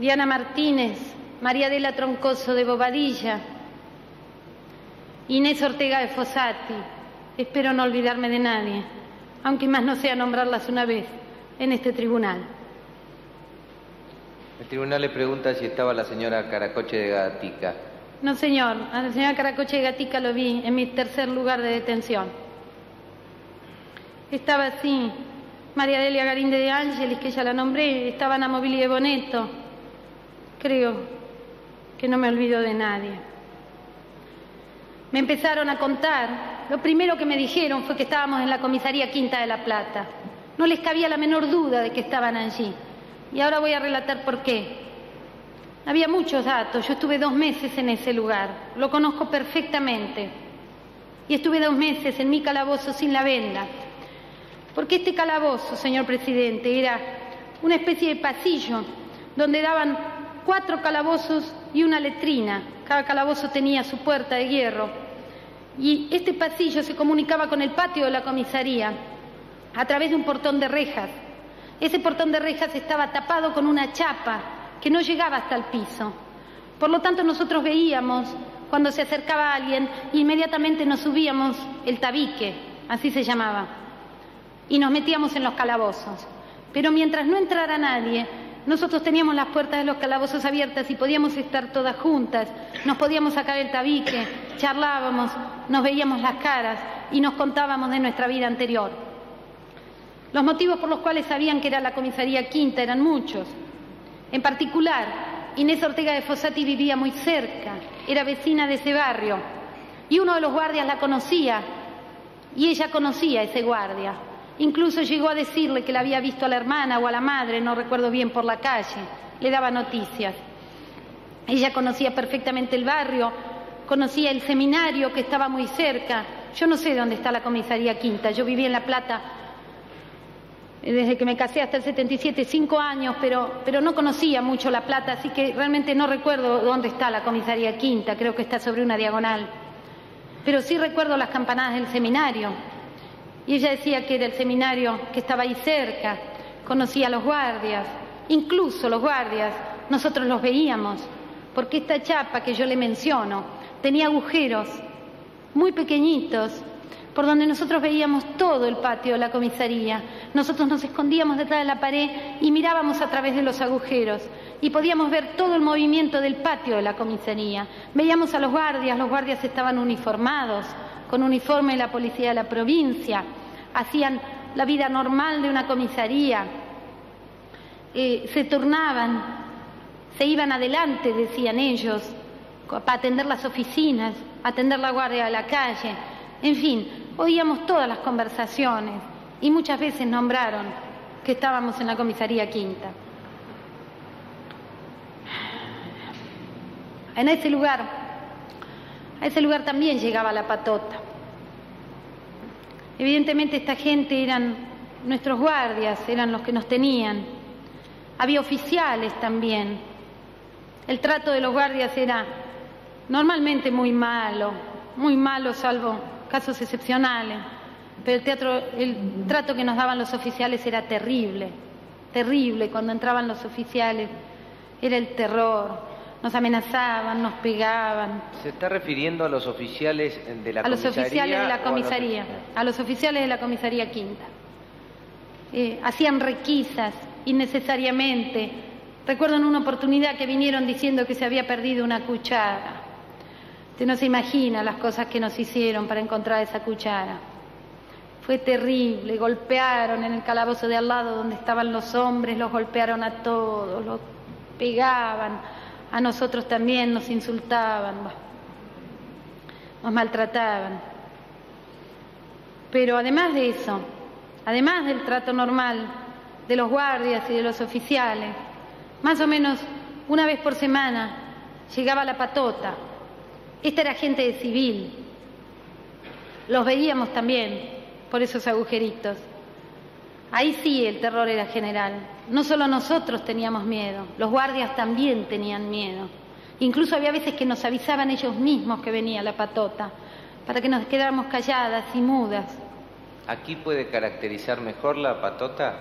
Diana Martínez, María Adela Troncoso de Bobadilla, Inés Ortega de Fossati. Espero no olvidarme de nadie, aunque más no sea nombrarlas una vez en este tribunal. El tribunal le pregunta si estaba la señora Caracoche de Gatica. No, señor. A la señora Caracoche de Gatica lo vi en mi tercer lugar de detención. Estaba así María Delia Garinde de Ángeles, que ya la nombré, estaba Ana Mobili de Boneto. Creo que no me olvido de nadie. Me empezaron a contar. Lo primero que me dijeron fue que estábamos en la comisaría Quinta de la Plata. No les cabía la menor duda de que estaban allí. Y ahora voy a relatar por qué. Había muchos datos. Yo estuve dos meses en ese lugar. Lo conozco perfectamente. Y estuve dos meses en mi calabozo sin la venda. Porque este calabozo, señor presidente, era una especie de pasillo donde daban cuatro calabozos y una letrina. Cada calabozo tenía su puerta de hierro. Y este pasillo se comunicaba con el patio de la comisaría a través de un portón de rejas. Ese portón de rejas estaba tapado con una chapa que no llegaba hasta el piso. Por lo tanto, nosotros veíamos cuando se acercaba alguien, inmediatamente nos subíamos el tabique, así se llamaba, y nos metíamos en los calabozos. Pero mientras no entrara nadie, nosotros teníamos las puertas de los calabozos abiertas y podíamos estar todas juntas, nos podíamos sacar el tabique, charlábamos, nos veíamos las caras y nos contábamos de nuestra vida anterior. Los motivos por los cuales sabían que era la comisaría quinta eran muchos. En particular, Inés Ortega de Fossati vivía muy cerca, era vecina de ese barrio, y uno de los guardias la conocía, y ella conocía a ese guardia. Incluso llegó a decirle que la había visto a la hermana o a la madre, no recuerdo bien, por la calle, le daba noticias. Ella conocía perfectamente el barrio, conocía el seminario que estaba muy cerca. Yo no sé dónde está la comisaría quinta, yo vivía en La Plata desde que me casé hasta el 77, cinco años, pero, pero no conocía mucho La Plata, así que realmente no recuerdo dónde está la comisaría quinta, creo que está sobre una diagonal. Pero sí recuerdo las campanadas del seminario. Y ella decía que era el seminario que estaba ahí cerca, conocía a los guardias, incluso los guardias, nosotros los veíamos, porque esta chapa que yo le menciono tenía agujeros muy pequeñitos por donde nosotros veíamos todo el patio de la comisaría. Nosotros nos escondíamos detrás de la pared y mirábamos a través de los agujeros y podíamos ver todo el movimiento del patio de la comisaría. Veíamos a los guardias, los guardias estaban uniformados, con uniforme de la policía de la provincia, hacían la vida normal de una comisaría, eh, se turnaban, se iban adelante, decían ellos, para atender las oficinas, atender la guardia de la calle, en fin, oíamos todas las conversaciones y muchas veces nombraron que estábamos en la comisaría quinta. En ese lugar, a ese lugar también llegaba la patota. Evidentemente esta gente eran nuestros guardias, eran los que nos tenían. Había oficiales también. El trato de los guardias era normalmente muy malo, muy malo salvo casos excepcionales, pero el, el trato que nos daban los oficiales era terrible, terrible. Cuando entraban los oficiales era el terror, nos amenazaban, nos pegaban. ¿Se está refiriendo a los oficiales de la a los comisaría? oficiales de la o a los- comisaría, a los oficiales de la comisaría quinta. Eh, hacían requisas innecesariamente. Recuerdo en una oportunidad que vinieron diciendo que se había perdido una cuchara. Usted no se imagina las cosas que nos hicieron para encontrar esa cuchara. Fue terrible, golpearon en el calabozo de al lado donde estaban los hombres, los golpearon a todos, los pegaban, a nosotros también nos insultaban, nos maltrataban. Pero además de eso, además del trato normal de los guardias y de los oficiales, más o menos una vez por semana llegaba la patota. Esta era gente de civil. Los veíamos también por esos agujeritos. Ahí sí el terror era general. No solo nosotros teníamos miedo, los guardias también tenían miedo. Incluso había veces que nos avisaban ellos mismos que venía la patota, para que nos quedáramos calladas y mudas. ¿Aquí puede caracterizar mejor la patota?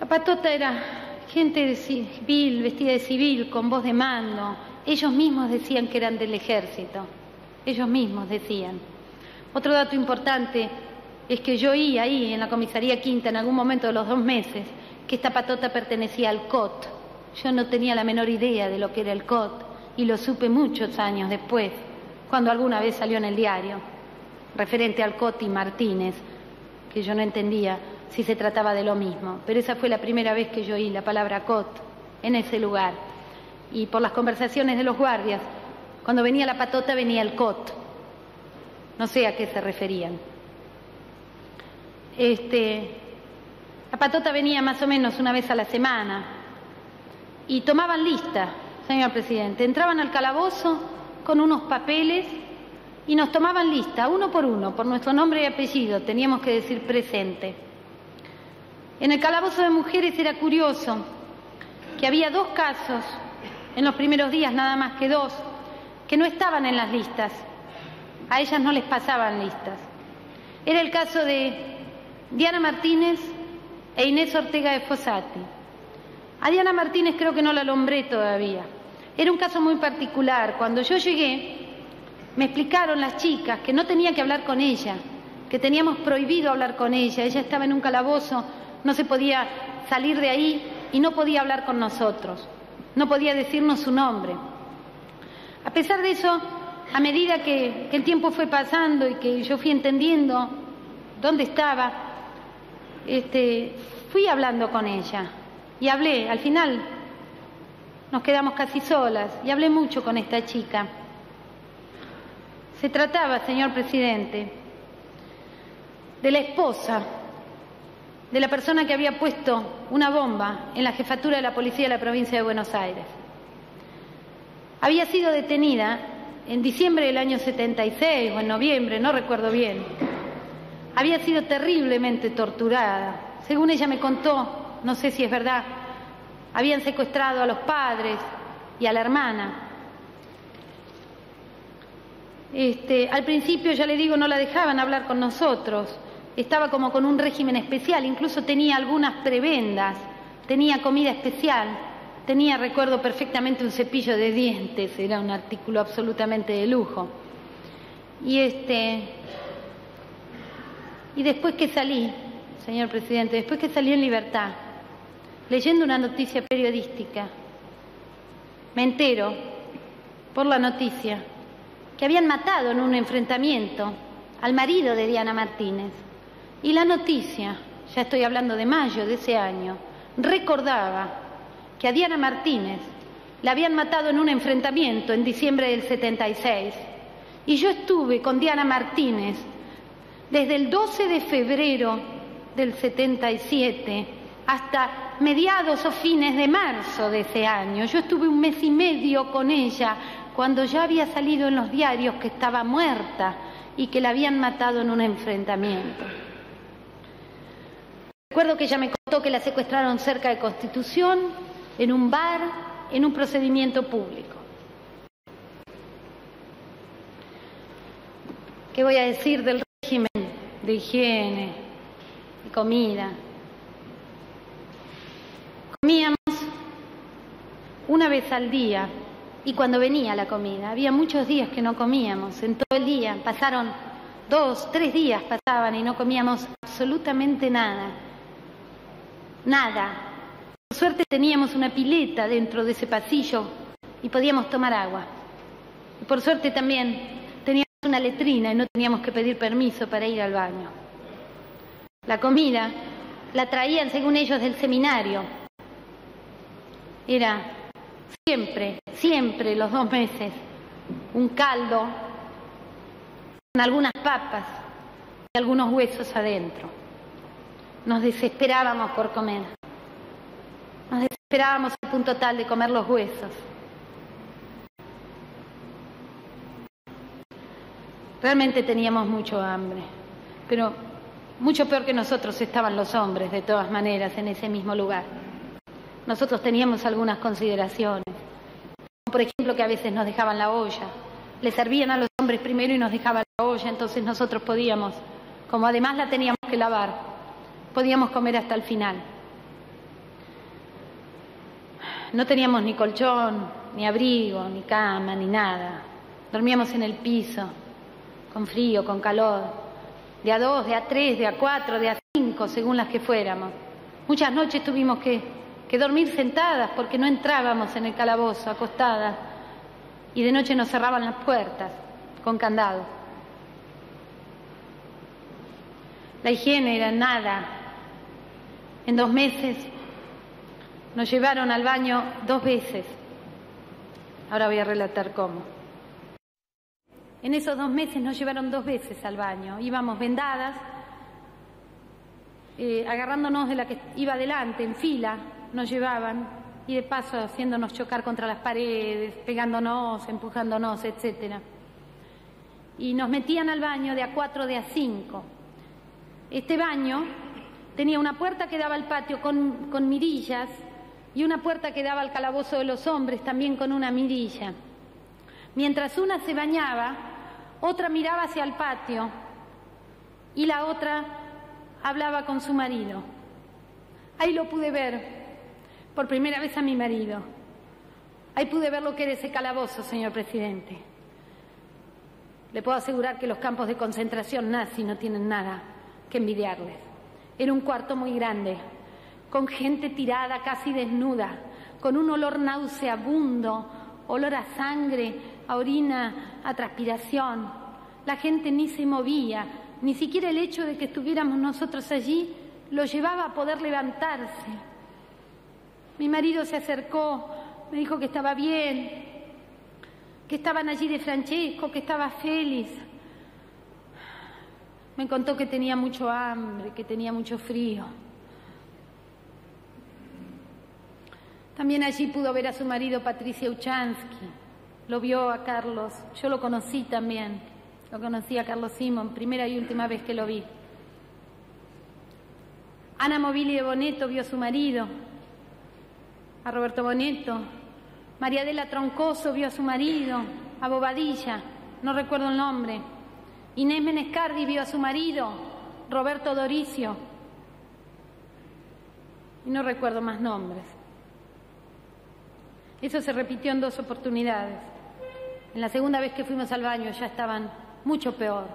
La patota era gente de civil, vestida de civil, con voz de mando. Ellos mismos decían que eran del ejército. Ellos mismos decían. Otro dato importante es que yo oí ahí en la comisaría quinta en algún momento de los dos meses que esta patota pertenecía al COT. Yo no tenía la menor idea de lo que era el COT y lo supe muchos años después, cuando alguna vez salió en el diario, referente al COT y Martínez, que yo no entendía si se trataba de lo mismo. Pero esa fue la primera vez que yo oí la palabra COT en ese lugar. Y por las conversaciones de los guardias, cuando venía la patota venía el COT. No sé a qué se referían. Este, la patota venía más o menos una vez a la semana y tomaban lista, señor presidente. Entraban al calabozo con unos papeles y nos tomaban lista, uno por uno, por nuestro nombre y apellido, teníamos que decir presente. En el calabozo de mujeres era curioso que había dos casos, en los primeros días nada más que dos, que no estaban en las listas. A ellas no les pasaban listas. Era el caso de Diana Martínez e Inés Ortega de Fossati. A Diana Martínez creo que no la nombré todavía. Era un caso muy particular. Cuando yo llegué, me explicaron las chicas que no tenía que hablar con ella, que teníamos prohibido hablar con ella. Ella estaba en un calabozo, no se podía salir de ahí y no podía hablar con nosotros, no podía decirnos su nombre. A pesar de eso, a medida que, que el tiempo fue pasando y que yo fui entendiendo dónde estaba, este, fui hablando con ella y hablé, al final nos quedamos casi solas y hablé mucho con esta chica. Se trataba, señor presidente, de la esposa de la persona que había puesto una bomba en la jefatura de la policía de la provincia de Buenos Aires. Había sido detenida en diciembre del año 76 o en noviembre, no recuerdo bien. Había sido terriblemente torturada. Según ella me contó, no sé si es verdad, habían secuestrado a los padres y a la hermana. Este, al principio, ya le digo, no la dejaban hablar con nosotros. Estaba como con un régimen especial, incluso tenía algunas prebendas, tenía comida especial, tenía, recuerdo perfectamente, un cepillo de dientes, era un artículo absolutamente de lujo. Y este y después que salí, señor presidente, después que salí en libertad, leyendo una noticia periodística, me entero por la noticia que habían matado en un enfrentamiento al marido de Diana Martínez. Y la noticia, ya estoy hablando de mayo de ese año, recordaba que a Diana Martínez la habían matado en un enfrentamiento en diciembre del 76. Y yo estuve con Diana Martínez desde el 12 de febrero del 77 hasta mediados o fines de marzo de ese año. Yo estuve un mes y medio con ella cuando ya había salido en los diarios que estaba muerta y que la habían matado en un enfrentamiento. Recuerdo que ella me contó que la secuestraron cerca de Constitución, en un bar, en un procedimiento público. ¿Qué voy a decir del régimen de higiene, de comida? Comíamos una vez al día y cuando venía la comida. Había muchos días que no comíamos, en todo el día. Pasaron dos, tres días pasaban y no comíamos absolutamente nada. Nada. Por suerte teníamos una pileta dentro de ese pasillo y podíamos tomar agua. Y por suerte también una letrina y no teníamos que pedir permiso para ir al baño. La comida la traían, según ellos, del seminario. Era siempre, siempre los dos meses, un caldo con algunas papas y algunos huesos adentro. Nos desesperábamos por comer. Nos desesperábamos al punto tal de comer los huesos. Realmente teníamos mucho hambre, pero mucho peor que nosotros estaban los hombres, de todas maneras, en ese mismo lugar. Nosotros teníamos algunas consideraciones, por ejemplo que a veces nos dejaban la olla, le servían a los hombres primero y nos dejaban la olla, entonces nosotros podíamos, como además la teníamos que lavar, podíamos comer hasta el final. No teníamos ni colchón, ni abrigo, ni cama, ni nada. Dormíamos en el piso, con frío, con calor, de a dos, de a tres, de a cuatro, de a cinco, según las que fuéramos. Muchas noches tuvimos que, que dormir sentadas porque no entrábamos en el calabozo, acostadas, y de noche nos cerraban las puertas con candado. La higiene era nada. En dos meses nos llevaron al baño dos veces. Ahora voy a relatar cómo. En esos dos meses nos llevaron dos veces al baño. Íbamos vendadas, eh, agarrándonos de la que iba adelante, en fila, nos llevaban y de paso haciéndonos chocar contra las paredes, pegándonos, empujándonos, etcétera. Y nos metían al baño de a cuatro, de a cinco. Este baño tenía una puerta que daba al patio con, con mirillas y una puerta que daba al calabozo de los hombres también con una mirilla. Mientras una se bañaba, otra miraba hacia el patio y la otra hablaba con su marido. Ahí lo pude ver, por primera vez a mi marido. Ahí pude ver lo que era ese calabozo, señor presidente. Le puedo asegurar que los campos de concentración nazi no tienen nada que envidiarles. Era un cuarto muy grande, con gente tirada casi desnuda, con un olor nauseabundo, olor a sangre, a orina, a transpiración. La gente ni se movía, ni siquiera el hecho de que estuviéramos nosotros allí lo llevaba a poder levantarse. Mi marido se acercó, me dijo que estaba bien, que estaban allí de Francesco, que estaba feliz. Me contó que tenía mucho hambre, que tenía mucho frío. También allí pudo ver a su marido Patricia Uchansky. Lo vio a Carlos. Yo lo conocí también. Lo conocí a Carlos Simón, primera y última vez que lo vi. Ana Movili de Boneto vio a su marido, a Roberto Boneto. María Adela Troncoso vio a su marido, a Bobadilla, no recuerdo el nombre. Inés Menescardi vio a su marido, Roberto Doricio. Y no recuerdo más nombres. Eso se repitió en dos oportunidades. En la segunda vez que fuimos al baño ya estaban mucho peor.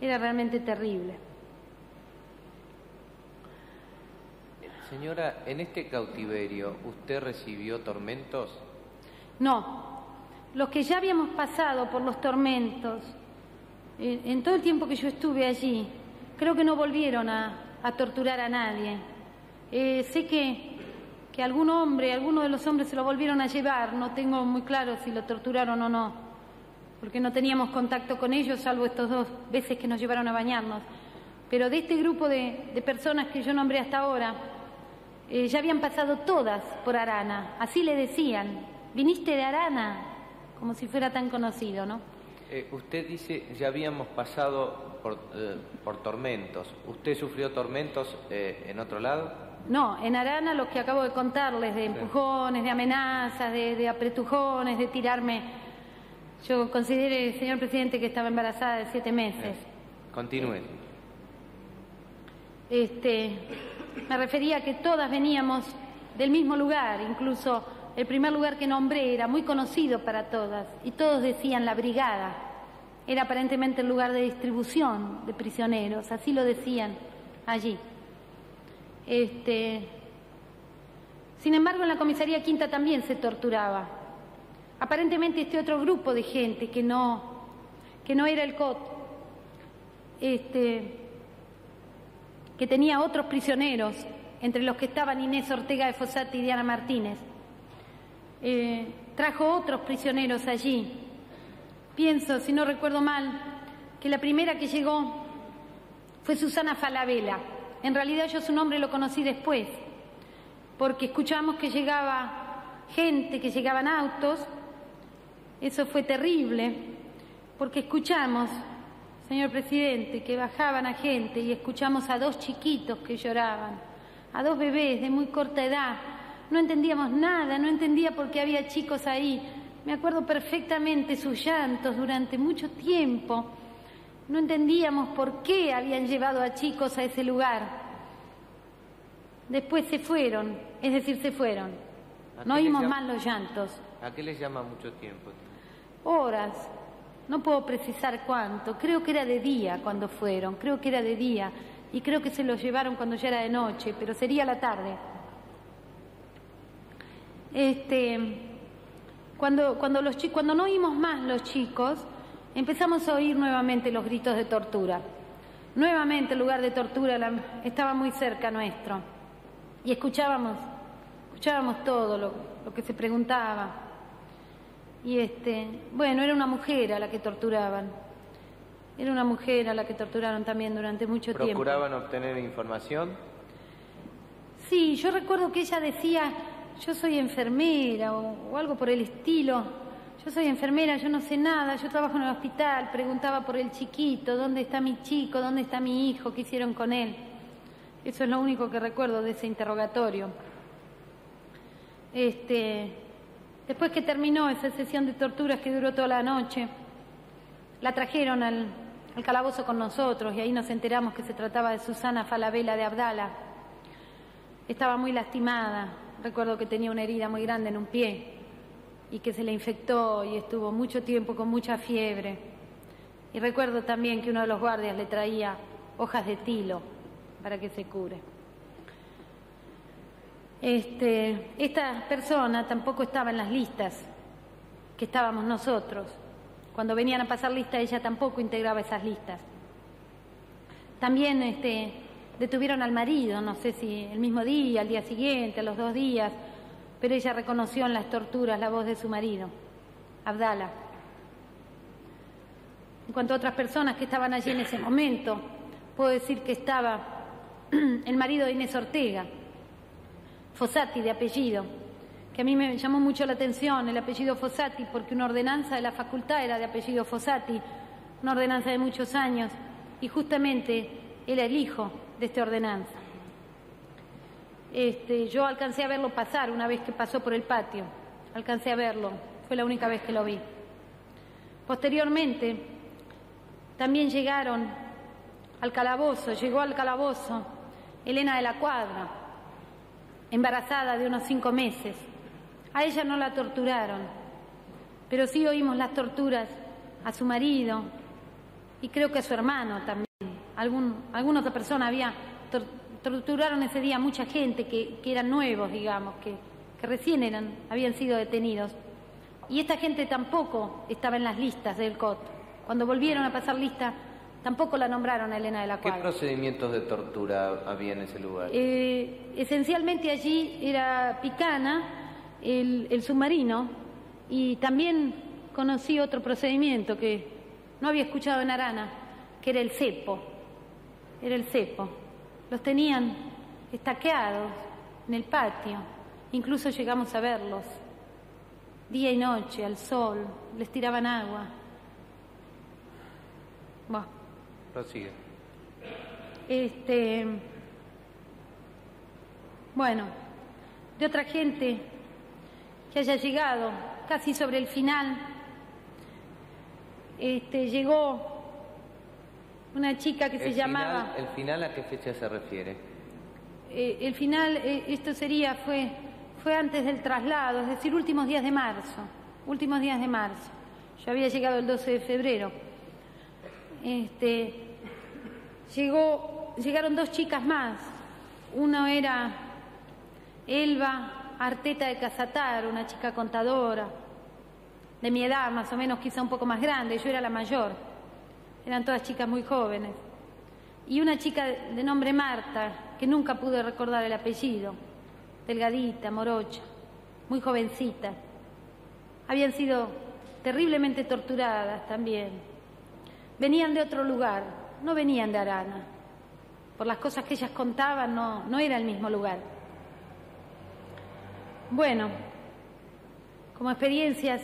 Era realmente terrible. Señora, en este cautiverio, ¿usted recibió tormentos? No, los que ya habíamos pasado por los tormentos, en todo el tiempo que yo estuve allí, creo que no volvieron a, a torturar a nadie. Eh, sé que, que algún hombre, alguno de los hombres se lo volvieron a llevar, no tengo muy claro si lo torturaron o no, porque no teníamos contacto con ellos, salvo estos dos veces que nos llevaron a bañarnos. Pero de este grupo de, de personas que yo nombré hasta ahora, eh, ya habían pasado todas por Arana, así le decían, viniste de Arana, como si fuera tan conocido, ¿no? Eh, usted dice, ya habíamos pasado por, eh, por tormentos. ¿Usted sufrió tormentos eh, en otro lado? No, en Arana los que acabo de contarles, de empujones, de amenazas, de, de apretujones, de tirarme Yo consideré, señor presidente, que estaba embarazada de siete meses. Continúe. Este, me refería a que todas veníamos del mismo lugar, incluso el primer lugar que nombré era muy conocido para todas y todos decían la brigada. Era aparentemente el lugar de distribución de prisioneros, así lo decían allí. Este, sin embargo, en la comisaría quinta también se torturaba. Aparentemente este otro grupo de gente que no, que no era el COT, este, que tenía otros prisioneros, entre los que estaban Inés Ortega de Fossati y Diana Martínez, eh, trajo otros prisioneros allí. Pienso, si no recuerdo mal, que la primera que llegó fue Susana Falabella. En realidad yo su nombre lo conocí después, porque escuchamos que llegaba gente, que llegaban autos. Eso fue terrible, porque escuchamos, señor presidente, que bajaban a gente y escuchamos a dos chiquitos que lloraban, a dos bebés de muy corta edad. No entendíamos nada, no entendía por qué había chicos ahí. Me acuerdo perfectamente sus llantos durante mucho tiempo. No entendíamos por qué habían llevado a chicos a ese lugar. Después se fueron, es decir, se fueron. ¿A No oímos más los llantos. ¿A qué les llama mucho tiempo? Horas, no puedo precisar cuánto. Creo que era de día cuando fueron, creo que era de día. Y creo que se los llevaron cuando ya era de noche, pero sería la tarde. Este, cuando, cuando, los, cuando no oímos más los chicos, empezamos a oír nuevamente los gritos de tortura. Nuevamente el lugar de tortura estaba muy cerca nuestro. Y escuchábamos, escuchábamos todo lo, lo que se preguntaba. Y este, bueno, era una mujer a la que torturaban. Era una mujer a la que torturaron también durante mucho tiempo. ¿Procuraban obtener información? Sí, yo recuerdo que ella decía, yo soy enfermera o, o algo por el estilo. Yo soy enfermera, yo no sé nada, yo trabajo en el hospital, preguntaba por el chiquito, ¿dónde está mi chico? ¿Dónde está mi hijo? ¿Qué hicieron con él? Eso es lo único que recuerdo de ese interrogatorio. Este, después que terminó esa sesión de torturas que duró toda la noche, la trajeron al, al calabozo con nosotros y ahí nos enteramos que se trataba de Susana Falabella de Abdala. Estaba muy lastimada, recuerdo que tenía una herida muy grande en un pie y que se le infectó y estuvo mucho tiempo con mucha fiebre. Y recuerdo también que uno de los guardias le traía hojas de tilo para que se cure. Este, esta persona tampoco estaba en las listas que estábamos nosotros. Cuando venían a pasar lista, ella tampoco integraba esas listas. También este, detuvieron al marido, no sé si el mismo día, al día siguiente, a los dos días, pero ella reconoció en las torturas la voz de su marido, Abdala. En cuanto a otras personas que estaban allí en ese momento, puedo decir que estaba el marido de Inés Ortega, Fossati de apellido, que a mí me llamó mucho la atención el apellido Fossati porque una ordenanza de la facultad era de apellido Fossati, una ordenanza de muchos años, y justamente era el hijo de esta ordenanza. Este, yo alcancé a verlo pasar una vez que pasó por el patio, alcancé a verlo, fue la única vez que lo vi. Posteriormente, también llegaron al calabozo, llegó al calabozo Elena de la Cuadra, embarazada de unos cinco meses. A ella no la torturaron, pero sí oímos las torturas a su marido y creo que a su hermano también. Algún, alguna otra persona había tor- torturaron ese día mucha gente que, que eran nuevos, digamos, que, que recién eran, habían sido detenidos. Y esta gente tampoco estaba en las listas del COT. Cuando volvieron a pasar lista, tampoco la nombraron a Elena de la ¿Qué Cuadra. procedimientos de tortura había en ese lugar? Eh, esencialmente allí era Picana, el, el submarino, y también conocí otro procedimiento que no había escuchado en Arana, que era el cepo. Era el cepo. Los tenían estaqueados en el patio, incluso llegamos a verlos, día y noche, al sol, les tiraban agua. Prosigue. Este, bueno, de otra gente que haya llegado casi sobre el final, este, llegó una chica que se llamaba... ¿El final a qué fecha se refiere? Eh, el final, eh, esto sería, fue, fue antes del traslado, es decir, últimos días de marzo, últimos días de marzo. Yo había llegado el 12 de febrero. Este, llegó, llegaron dos chicas más. Una era Elba Arteta de Casatar, una chica contadora, de mi edad, más o menos quizá un poco más grande, yo era la mayor. Eran todas chicas muy jóvenes y una chica de nombre Marta, que nunca pude recordar el apellido, delgadita, morocha, muy jovencita. Habían sido terriblemente torturadas también. Venían de otro lugar, no venían de Arana. Por las cosas que ellas contaban, no, no era el mismo lugar. Bueno, como experiencias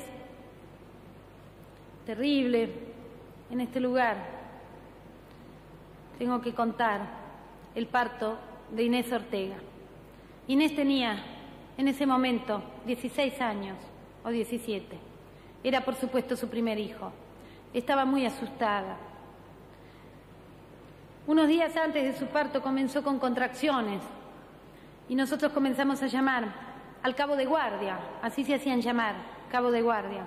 terribles en este lugar, tengo que contar el parto de Inés Ortega. Inés tenía en ese momento 16 años o 17. Era por supuesto su primer hijo. Estaba muy asustada. Unos días antes de su parto comenzó con contracciones y nosotros comenzamos a llamar al cabo de guardia, así se hacían llamar, cabo de guardia.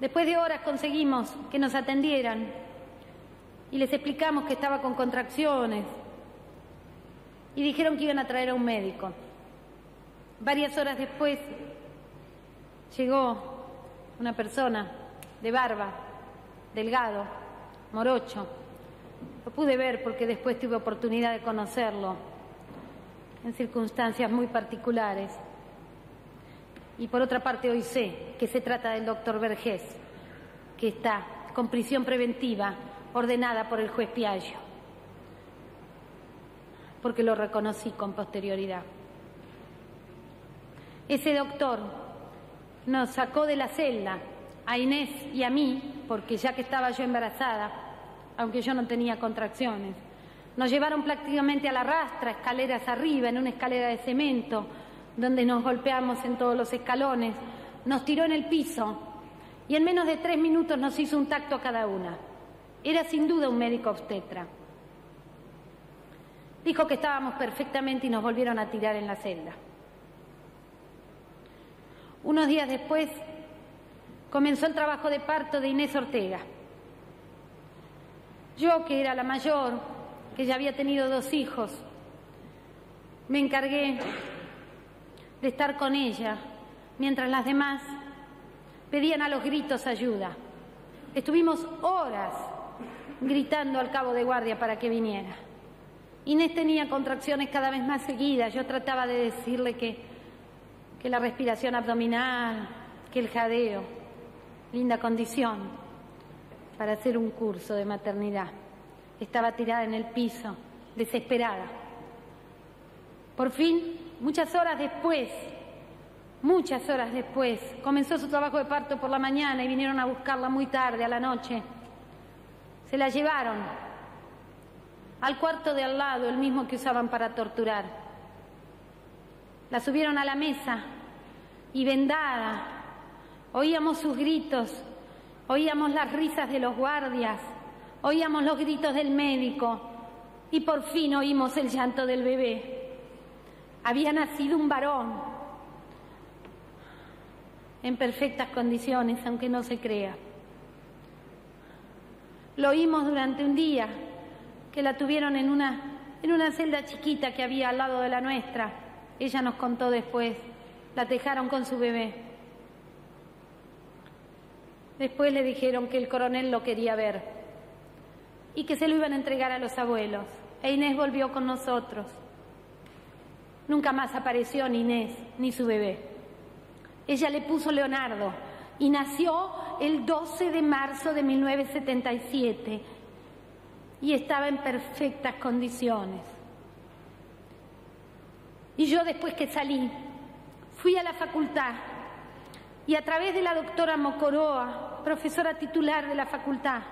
Después de horas conseguimos que nos atendieran y les explicamos que estaba con contracciones y dijeron que iban a traer a un médico. Varias horas después llegó una persona de barba, delgado, morocho. Lo pude ver porque después tuve oportunidad de conocerlo en circunstancias muy particulares. Y por otra parte hoy sé que se trata del doctor Vergés, que está con prisión preventiva ordenada por el juez Piaggio, porque lo reconocí con posterioridad. Ese doctor nos sacó de la celda a Inés y a mí, porque ya que estaba yo embarazada, aunque yo no tenía contracciones, nos llevaron prácticamente a la rastra, escaleras arriba, en una escalera de cemento, donde nos golpeamos en todos los escalones, nos tiró en el piso y en menos de tres minutos nos hizo un tacto a cada una. Era sin duda un médico obstetra. Dijo que estábamos perfectamente y nos volvieron a tirar en la celda. Unos días después comenzó el trabajo de parto de Inés Ortega. Yo, que era la mayor, que ya había tenido dos hijos, me encargué de estar con ella, mientras las demás pedían a los gritos ayuda. Estuvimos horas gritando al cabo de guardia para que viniera. Inés tenía contracciones cada vez más seguidas. Yo trataba de decirle que, que la respiración abdominal, que el jadeo, linda condición para hacer un curso de maternidad. Estaba tirada en el piso, desesperada. Por fin, muchas horas después, muchas horas después, comenzó su trabajo de parto por la mañana y vinieron a buscarla muy tarde, a la noche. Se la llevaron al cuarto de al lado, el mismo que usaban para torturar. La subieron a la mesa y vendada, oíamos sus gritos, oíamos las risas de los guardias, oíamos los gritos del médico y por fin oímos el llanto del bebé. Había nacido un varón en perfectas condiciones, aunque no se crea. Lo oímos durante un día que la tuvieron en una, en una celda chiquita que había al lado de la nuestra. Ella nos contó después, la dejaron con su bebé. Después le dijeron que el coronel lo quería ver y que se lo iban a entregar a los abuelos. E Inés volvió con nosotros. Nunca más apareció ni Inés ni su bebé. Ella le puso Leonardo y nació el 12 de marzo de 1977 y estaba en perfectas condiciones. Y yo después que salí, fui a la facultad y a través de la doctora Mocoroa, profesora titular de la facultad,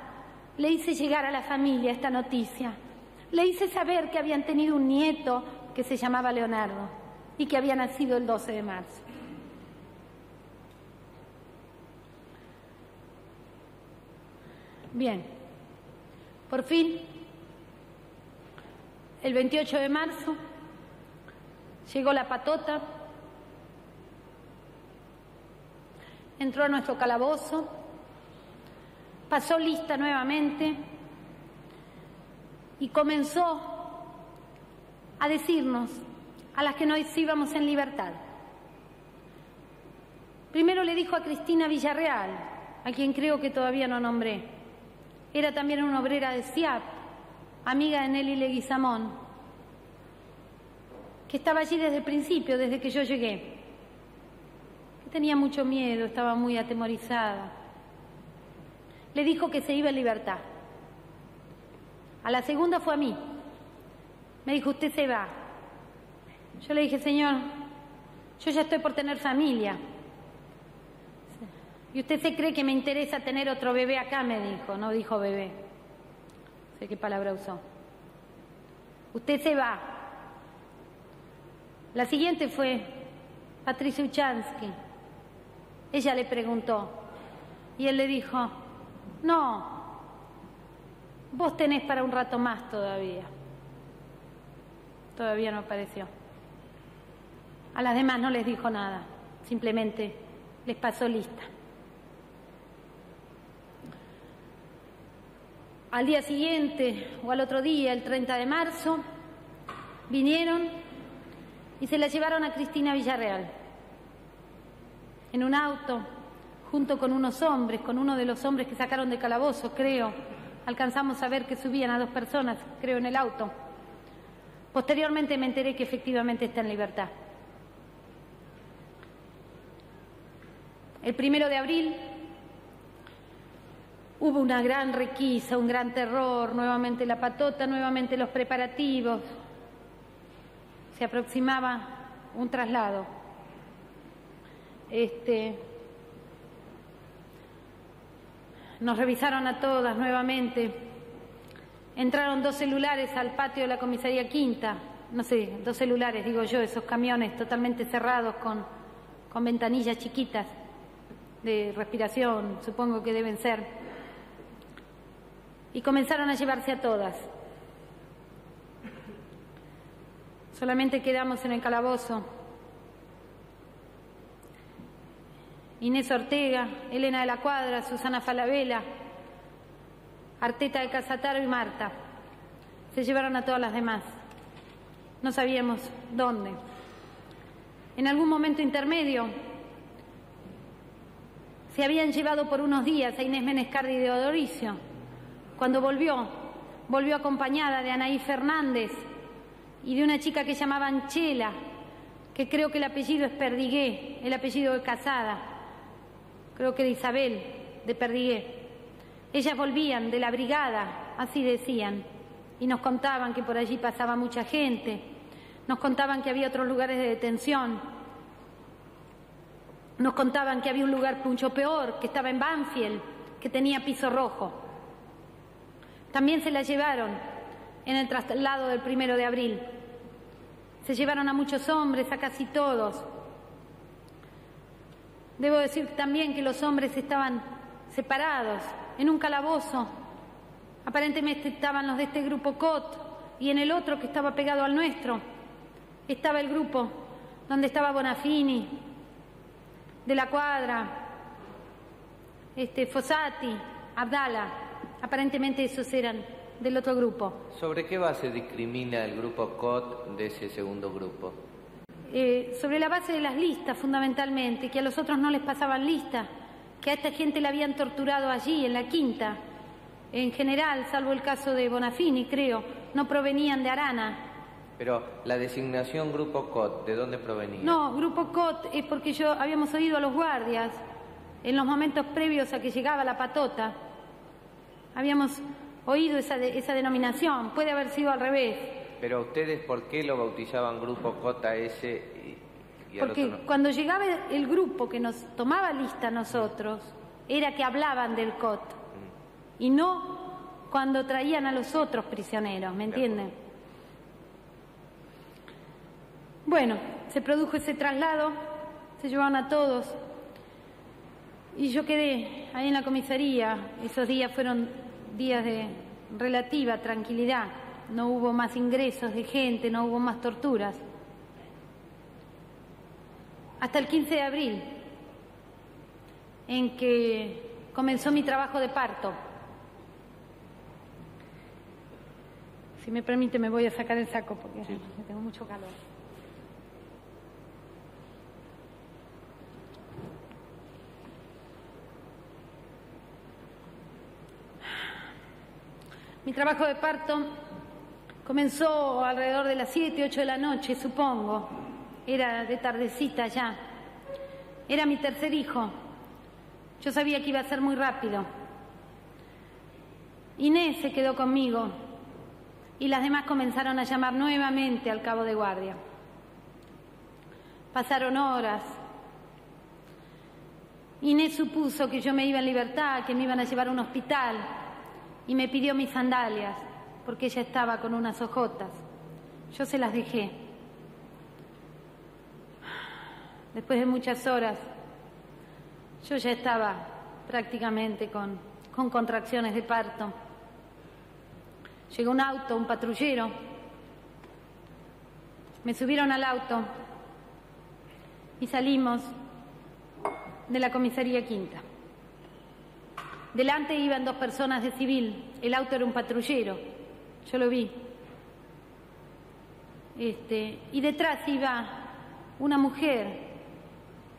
le hice llegar a la familia esta noticia. Le hice saber que habían tenido un nieto que se llamaba Leonardo y que había nacido el 12 de marzo. Bien, por fin, el 28 de marzo, llegó la patota, entró a nuestro calabozo, pasó lista nuevamente y comenzó a decirnos a las que nos íbamos en libertad. Primero le dijo a Cristina Villarreal, a quien creo que todavía no nombré. Era también una obrera de SIAP, amiga de Nelly Leguizamón, que estaba allí desde el principio, desde que yo llegué. Que tenía mucho miedo, estaba muy atemorizada. Le dijo que se iba en libertad. A la segunda fue a mí. Me dijo, usted se va. Yo le dije, señor, yo ya estoy por tener familia. ¿Y usted se cree que me interesa tener otro bebé acá? Me dijo, no dijo bebé. No sé qué palabra usó. Usted se va. La siguiente fue Patricia Uchansky. Ella le preguntó y él le dijo, no, vos tenés para un rato más todavía. Todavía no apareció. A las demás no les dijo nada, simplemente les pasó lista. Al día siguiente o al otro día, el 30 de marzo, vinieron y se la llevaron a Cristina Villarreal en un auto junto con unos hombres, con uno de los hombres que sacaron de calabozo, creo. Alcanzamos a ver que subían a dos personas, creo, en el auto. Posteriormente me enteré que efectivamente está en libertad. El primero de abril Hubo una gran requisa, un gran terror, nuevamente la patota, nuevamente los preparativos. Se aproximaba un traslado. Este, nos revisaron a todas nuevamente. Entraron dos celulares al patio de la comisaría quinta, no sé, dos celulares, digo yo, esos camiones totalmente cerrados con, con ventanillas chiquitas de respiración, supongo que deben ser y comenzaron a llevarse a todas. Solamente quedamos en el calabozo. Inés Ortega, Elena de la Cuadra, Susana Falabella, Arteta de Casataro y Marta. Se llevaron a todas las demás. No sabíamos dónde. En algún momento intermedio se habían llevado por unos días a Inés Menescardi de Odoricio cuando volvió, volvió acompañada de Anaí Fernández y de una chica que llamaban Chela, que creo que el apellido es Perdigué, el apellido de Casada, creo que de Isabel, de Perdigué. Ellas volvían de la brigada, así decían, y nos contaban que por allí pasaba mucha gente, nos contaban que había otros lugares de detención, nos contaban que había un lugar mucho peor, que estaba en Banfield, que tenía piso rojo. También se la llevaron en el traslado del primero de abril. Se llevaron a muchos hombres, a casi todos. Debo decir también que los hombres estaban separados en un calabozo. Aparentemente estaban los de este grupo COT y en el otro que estaba pegado al nuestro estaba el grupo donde estaba Bonafini, de la cuadra, este, Fossati, Abdala. Aparentemente esos eran del otro grupo. ¿Sobre qué base discrimina el grupo COT de ese segundo grupo? Eh, sobre la base de las listas, fundamentalmente, que a los otros no les pasaban listas, que a esta gente la habían torturado allí, en la quinta. En general, salvo el caso de Bonafini, creo, no provenían de Arana. Pero la designación Grupo COT, ¿de dónde provenía? No, Grupo COT es porque yo habíamos oído a los guardias en los momentos previos a que llegaba la patota Habíamos oído esa, esa denominación, puede haber sido al revés. Pero ustedes, ¿por qué lo bautizaban grupo JS y, y Porque cuando llegaba el grupo que nos tomaba lista a nosotros, era que hablaban del COT. Mm. Y no cuando traían a los otros prisioneros, ¿me entienden? Bueno, se produjo ese traslado, se llevaron a todos y yo quedé ahí en la comisaría. Esos días fueron días de relativa tranquilidad. No hubo más ingresos de gente, no hubo más torturas. Hasta el 15 de abril, en que comenzó mi trabajo de parto. Si me permite, me voy a sacar el saco porque tengo mucho calor. Mi trabajo de parto comenzó alrededor de las 7, 8 de la noche, supongo. Era de tardecita ya. Era mi tercer hijo. Yo sabía que iba a ser muy rápido. Inés se quedó conmigo y las demás comenzaron a llamar nuevamente al cabo de guardia. Pasaron horas. Inés supuso que yo me iba en libertad, que me iban a llevar a un hospital y me pidió mis sandalias porque ella estaba con unas ojotas. Yo se las dejé. Después de muchas horas, yo ya estaba prácticamente con, con contracciones de parto. Llegó un auto, un patrullero. Me subieron al auto y salimos de la comisaría quinta. Delante iban dos personas de civil, el auto era un patrullero, yo lo vi. Este, y detrás iba una mujer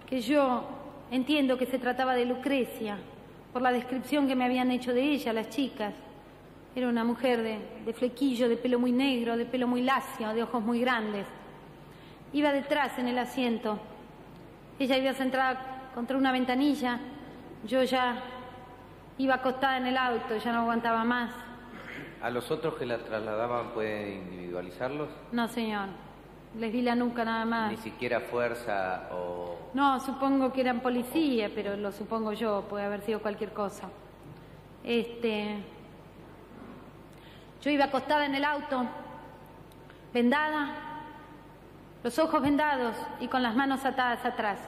que yo entiendo que se trataba de Lucrecia, por la descripción que me habían hecho de ella las chicas. Era una mujer de, de flequillo, de pelo muy negro, de pelo muy lacio, de ojos muy grandes. Iba detrás en el asiento. Ella iba sentada contra una ventanilla. Yo ya Iba acostada en el auto, ya no aguantaba más. ¿A los otros que la trasladaban puede individualizarlos? No, señor. Les di la nuca nada más. Ni siquiera fuerza o... No, supongo que eran policías, pero lo supongo yo, puede haber sido cualquier cosa. Este... Yo iba acostada en el auto, vendada, los ojos vendados y con las manos atadas atrás.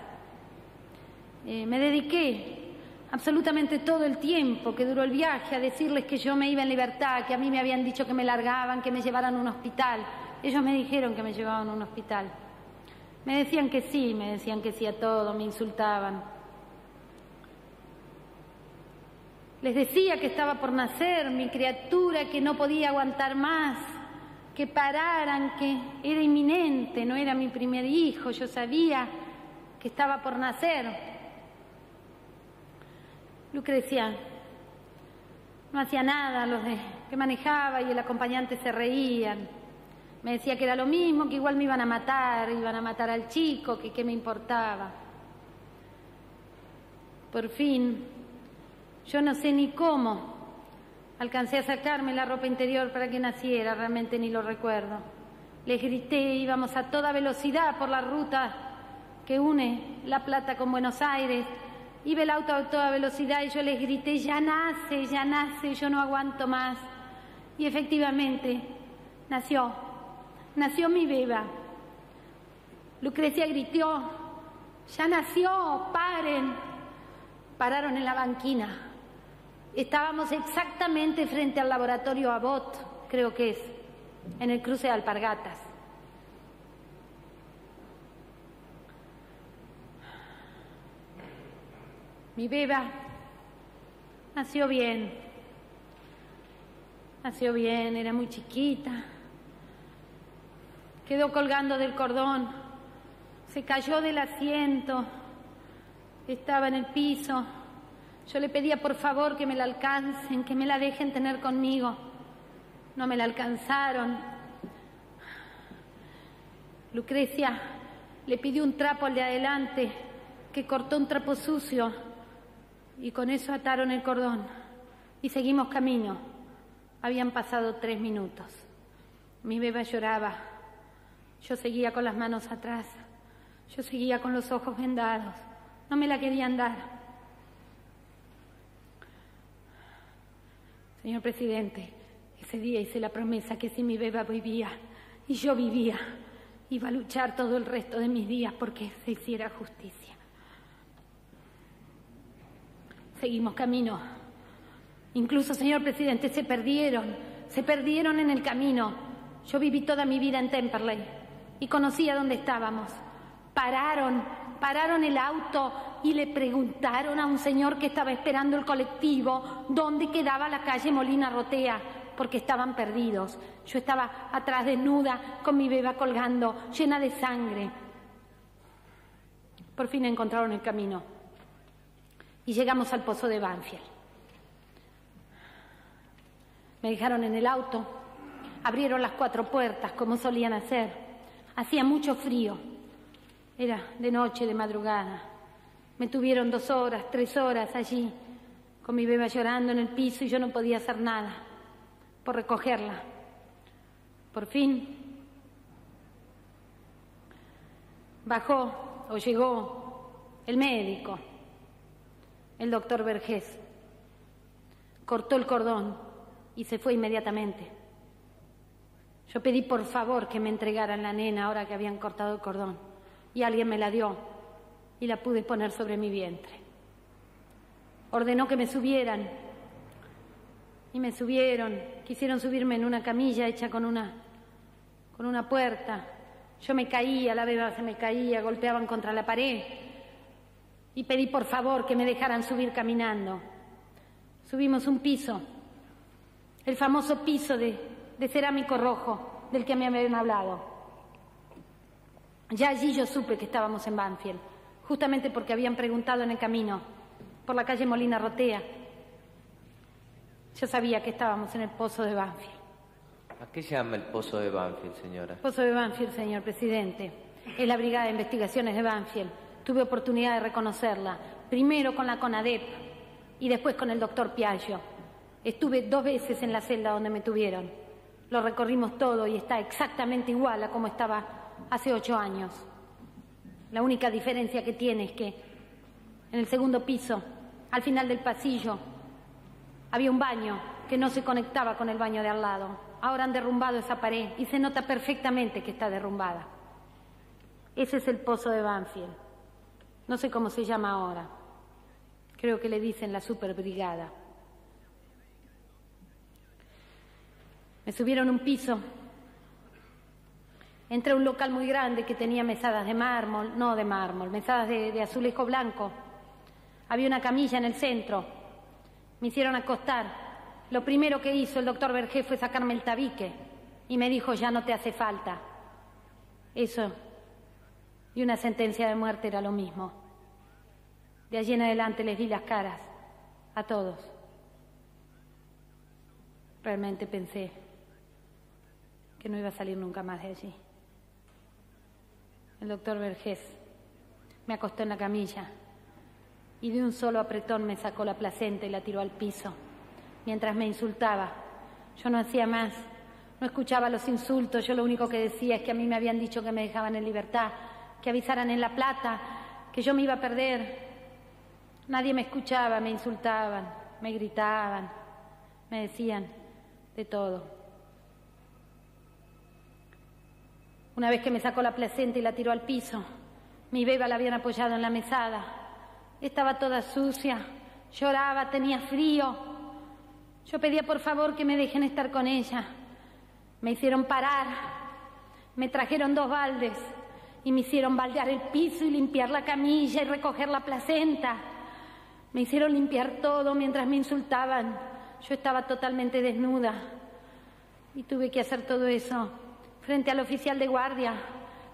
Eh, me dediqué absolutamente todo el tiempo que duró el viaje a decirles que yo me iba en libertad, que a mí me habían dicho que me largaban, que me llevaran a un hospital. Ellos me dijeron que me llevaban a un hospital. Me decían que sí, me decían que sí a todo, me insultaban. Les decía que estaba por nacer mi criatura, que no podía aguantar más, que pararan, que era inminente, no era mi primer hijo, yo sabía que estaba por nacer. Lucrecia no hacía nada, los de, que manejaba y el acompañante se reían. Me decía que era lo mismo, que igual me iban a matar, iban a matar al chico, que qué me importaba. Por fin, yo no sé ni cómo, alcancé a sacarme la ropa interior para que naciera, realmente ni lo recuerdo. Les grité, íbamos a toda velocidad por la ruta que une La Plata con Buenos Aires Iba el auto a toda velocidad y yo les grité, ya nace, ya nace, yo no aguanto más. Y efectivamente, nació, nació mi beba. Lucrecia gritó, ya nació, paren. Pararon en la banquina. Estábamos exactamente frente al laboratorio Abbott, creo que es, en el cruce de Alpargatas. Mi beba nació bien, nació bien, era muy chiquita, quedó colgando del cordón, se cayó del asiento, estaba en el piso. Yo le pedía por favor que me la alcancen, que me la dejen tener conmigo. No me la alcanzaron. Lucrecia le pidió un trapo al de adelante, que cortó un trapo sucio y con eso ataron el cordón y seguimos camino. Habían pasado tres minutos. Mi beba lloraba. Yo seguía con las manos atrás. Yo seguía con los ojos vendados. No me la querían dar. Señor presidente, ese día hice la promesa que si mi beba vivía y yo vivía, iba a luchar todo el resto de mis días porque se hiciera justicia. Seguimos camino. Incluso, señor presidente, se perdieron, se perdieron en el camino. Yo viví toda mi vida en Temperley y conocía dónde estábamos. Pararon, pararon el auto y le preguntaron a un señor que estaba esperando el colectivo dónde quedaba la calle Molina Rotea, porque estaban perdidos. Yo estaba atrás desnuda, con mi beba colgando, llena de sangre. Por fin encontraron el camino y llegamos al pozo de Banfield. Me dejaron en el auto, abrieron las cuatro puertas como solían hacer. Hacía mucho frío, era de noche, de madrugada. Me tuvieron dos horas, tres horas allí, con mi beba llorando en el piso y yo no podía hacer nada por recogerla. Por fin bajó o llegó el médico, el doctor Vergés. Cortó el cordón y se fue inmediatamente. Yo pedí por favor que me entregaran la nena ahora que habían cortado el cordón y alguien me la dio y la pude poner sobre mi vientre. Ordenó que me subieran y me subieron, quisieron subirme en una camilla hecha con una con una puerta. Yo me caía, la beba se me caía, golpeaban contra la pared y pedí por favor que me dejaran subir caminando. Subimos un piso, el famoso piso de, de cerámico rojo del que me habían hablado. Ya allí yo supe que estábamos en Banfield, justamente porque habían preguntado en el camino, por la calle Molina Rotea. Yo sabía que estábamos en el pozo de Banfield. ¿A qué llama el pozo de Banfield, señora? Pozo de Banfield, señor presidente. Es la Brigada de Investigaciones de Banfield. Tuve oportunidad de reconocerla, primero con la CONADEP y después con el doctor Piaggio. Estuve dos veces en la celda donde me tuvieron. Lo recorrimos todo y está exactamente igual a como estaba hace ocho años. La única diferencia que tiene es que en el segundo piso, al final del pasillo, había un baño que no se conectaba con el baño de al lado. Ahora han derrumbado esa pared y se nota perfectamente que está derrumbada. Ese es el pozo de Banfield. No sé cómo se llama ahora. Creo que le dicen la superbrigada. Me subieron un piso. Entré a un local muy grande que tenía mesadas de mármol, no de mármol, mesadas de, azulejo blanco. Había una camilla en el centro. Me hicieron acostar. Lo primero que hizo el doctor Vergé fue sacarme el tabique y me dijo, ya no te hace falta. Eso y una sentencia de muerte era lo mismo. De allí en adelante les di las caras a todos. Realmente pensé que no iba a salir nunca más de allí. El doctor Vergés me acostó en la camilla y de un solo apretón me sacó la placenta y la tiró al piso mientras me insultaba. Yo no hacía más, no escuchaba los insultos, yo lo único que decía es que a mí me habían dicho que me dejaban en libertad, que avisaran en La Plata, que yo me iba a perder. Nadie me escuchaba, me insultaban, me gritaban, me decían de todo. Una vez que me sacó la placenta y la tiró al piso, mi beba la habían apoyado en la mesada. Estaba toda sucia, lloraba, tenía frío. Yo pedía por favor que me dejen estar con ella. Me hicieron parar, me trajeron dos baldes y me hicieron baldear el piso y limpiar la camilla y recoger la placenta. Me hicieron limpiar todo mientras me insultaban. Yo estaba totalmente desnuda y tuve que hacer todo eso frente al oficial de guardia,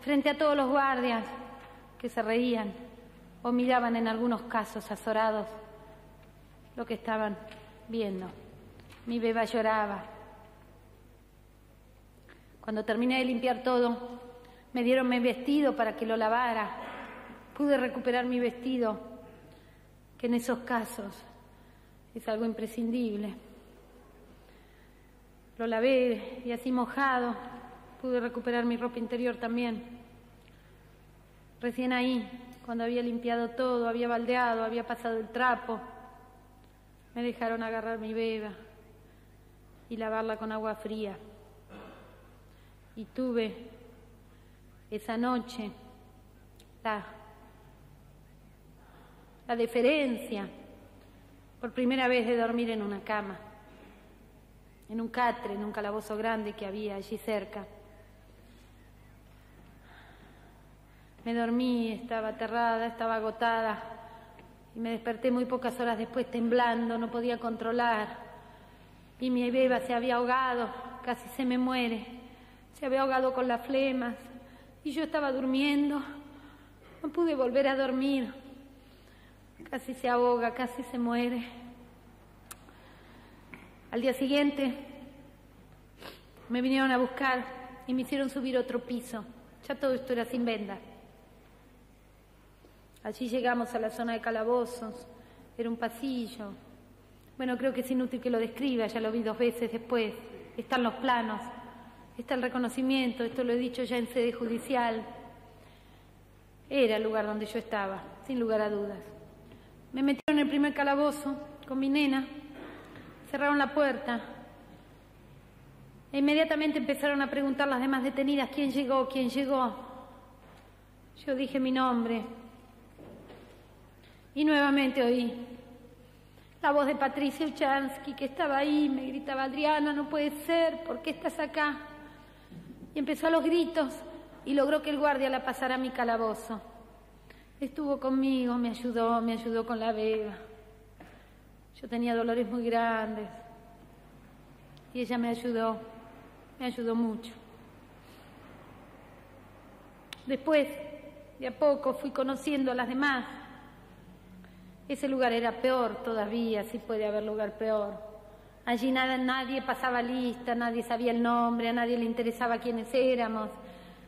frente a todos los guardias que se reían o miraban en algunos casos azorados lo que estaban viendo. Mi beba lloraba. Cuando terminé de limpiar todo, me dieron mi vestido para que lo lavara. Pude recuperar mi vestido, que en esos casos es algo imprescindible. Lo lavé y así mojado pude recuperar mi ropa interior también. Recién ahí, cuando había limpiado todo, había baldeado, había pasado el trapo, me dejaron agarrar mi beba y lavarla con agua fría. Y tuve esa noche la, la deferencia por primera vez de dormir en una cama, en un catre, en un calabozo grande que había allí cerca. Me dormí, estaba aterrada, estaba agotada y me desperté muy pocas horas después temblando, no podía controlar. Y mi beba se había ahogado, casi se me muere, se había ahogado con las flemas y yo estaba durmiendo, no pude volver a dormir. Casi se ahoga, casi se muere. Al día siguiente me vinieron a buscar y me hicieron subir otro piso. Ya todo esto era sin venda. Allí llegamos a la zona de calabozos, era un pasillo. Bueno, creo que es inútil que lo describa, ya lo vi dos veces después. Están los planos, está el reconocimiento, esto lo he dicho ya en sede judicial. Era el lugar donde yo estaba, sin lugar a dudas. Me metieron en el primer calabozo con mi nena, cerraron la puerta. E inmediatamente empezaron a preguntar las demás detenidas quién llegó, quién llegó. Yo dije mi nombre. Y nuevamente oí la voz de Patricia Uchansky, que estaba ahí, me gritaba, Adriana, no puede ser, ¿por qué estás acá? Y empezó a los gritos y logró que el guardia la pasara a mi calabozo. Estuvo conmigo, me ayudó, me ayudó con la beba. Yo tenía dolores muy grandes y ella me ayudó, me ayudó mucho. Después, de a poco, fui conociendo a las demás. Ese lugar era peor todavía, sí puede haber lugar peor. Allí nada, nadie pasaba lista, nadie sabía el nombre, a nadie le interesaba quiénes éramos.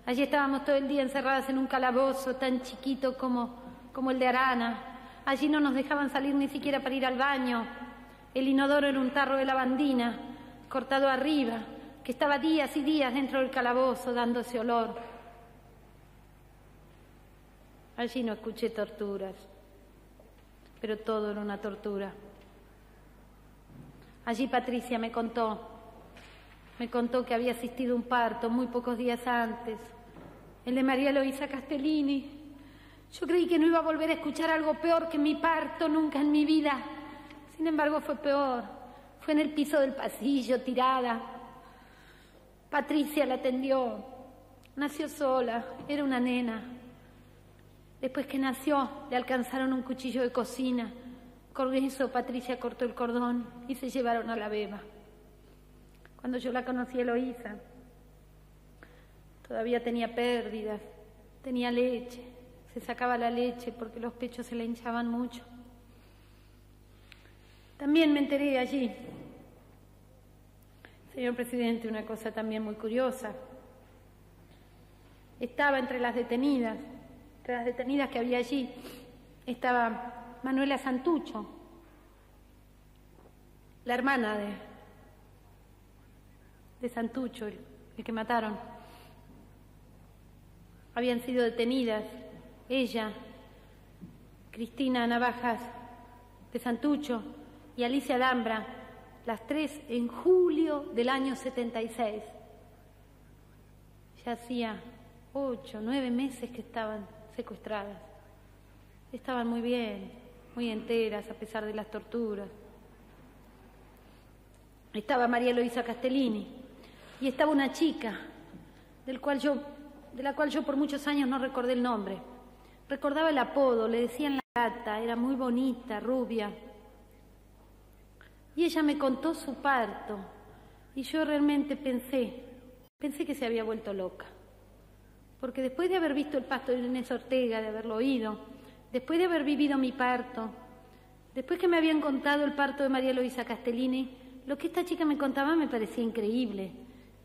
Allí estábamos todo el día encerradas en un calabozo tan chiquito como, como el de Arana. Allí no nos dejaban salir ni siquiera para ir al baño. El inodoro era un tarro de lavandina, cortado arriba, que estaba días y días dentro del calabozo dándose olor. Allí no escuché torturas, pero todo era una tortura. Allí Patricia me contó, me contó que había asistido a un parto muy pocos días antes el de María Luisa Castellini. Yo creí que no iba a volver a escuchar algo peor que mi parto nunca en mi vida. Sin embargo, fue peor. Fue en el piso del pasillo, tirada. Patricia la atendió. Nació sola, era una nena. Después que nació, le alcanzaron un cuchillo de cocina. Con eso, Patricia cortó el cordón y se llevaron a la beba. Cuando yo la conocí, Eloísa, Todavía tenía pérdidas, tenía leche, se sacaba la leche porque los pechos se le hinchaban mucho. También me enteré allí, señor presidente, una cosa también muy curiosa. Estaba entre las detenidas, entre las detenidas que había allí, estaba Manuela Santucho, la hermana de, de Santucho, el que mataron habían sido detenidas ella, Cristina Navajas de Santucho y Alicia Dambra, las tres en julio del año 76. Ya hacía ocho, nueve meses que estaban secuestradas. Estaban muy bien, muy enteras a pesar de las torturas. Estaba María Luisa Castellini y estaba una chica del cual yo de la cual yo por muchos años no recordé el nombre. Recordaba el apodo, le decían la gata, era muy bonita, rubia. Y ella me contó su parto y yo realmente pensé, pensé que se había vuelto loca. Porque después de haber visto el pasto de Inés Ortega, de haberlo oído, después de haber vivido mi parto, después que me habían contado el parto de María Luisa Castellini, lo que esta chica me contaba me parecía increíble.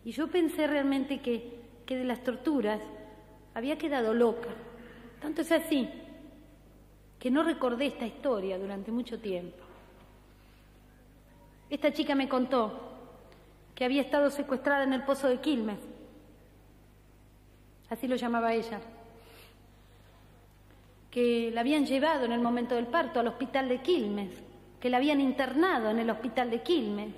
Y yo pensé realmente que que de las torturas había quedado loca. Tanto es así que no recordé esta historia durante mucho tiempo. Esta chica me contó que había estado secuestrada en el pozo de Quilmes, así lo llamaba ella, que la habían llevado en el momento del parto al hospital de Quilmes, que la habían internado en el hospital de Quilmes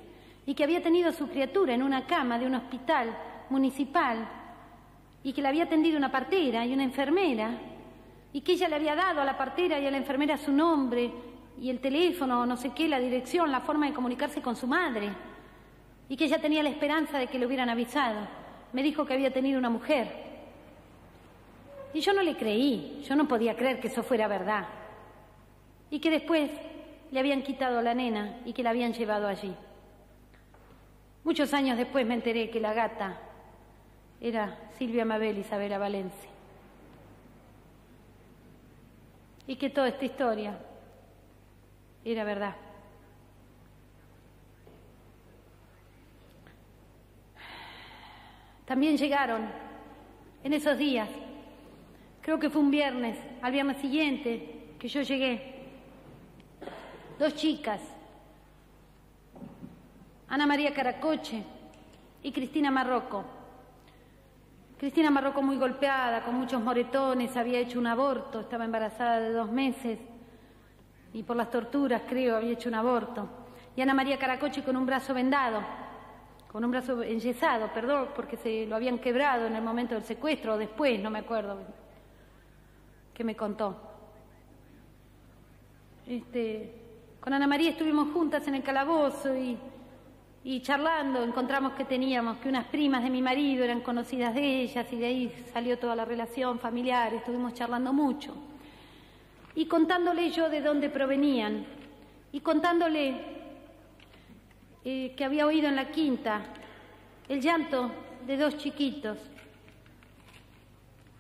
y que había tenido a su criatura en una cama de un hospital municipal y que le había atendido una partera y una enfermera y que ella le había dado a la partera y a la enfermera su nombre y el teléfono, no sé qué, la dirección, la forma de comunicarse con su madre, y que ella tenía la esperanza de que le hubieran avisado. Me dijo que había tenido una mujer. Y yo no le creí, yo no podía creer que eso fuera verdad. Y que después le habían quitado la nena y que la habían llevado allí. Muchos años después me enteré que la gata era Silvia Mabel Isabela Valencia. Y que toda esta historia era verdad. También llegaron en esos días, creo que fue un viernes, al viernes siguiente que yo llegué, dos chicas, Ana María Caracoche y Cristina Marroco. Cristina Marroco muy golpeada, con muchos moretones, había hecho un aborto, estaba embarazada de dos meses y por las torturas, creo, había hecho un aborto. Y Ana María Caracoche con un brazo vendado, con un brazo enyesado, perdón, porque se lo habían quebrado en el momento del secuestro o después, no me acuerdo, que me contó. Este, con Ana María estuvimos juntas en el calabozo y, y charlando encontramos que teníamos que unas primas de mi marido eran conocidas de ellas y de ahí salió toda la relación familiar, estuvimos charlando mucho y contándole yo de dónde provenían y contándole eh, que había oído en la quinta el llanto de dos chiquitos,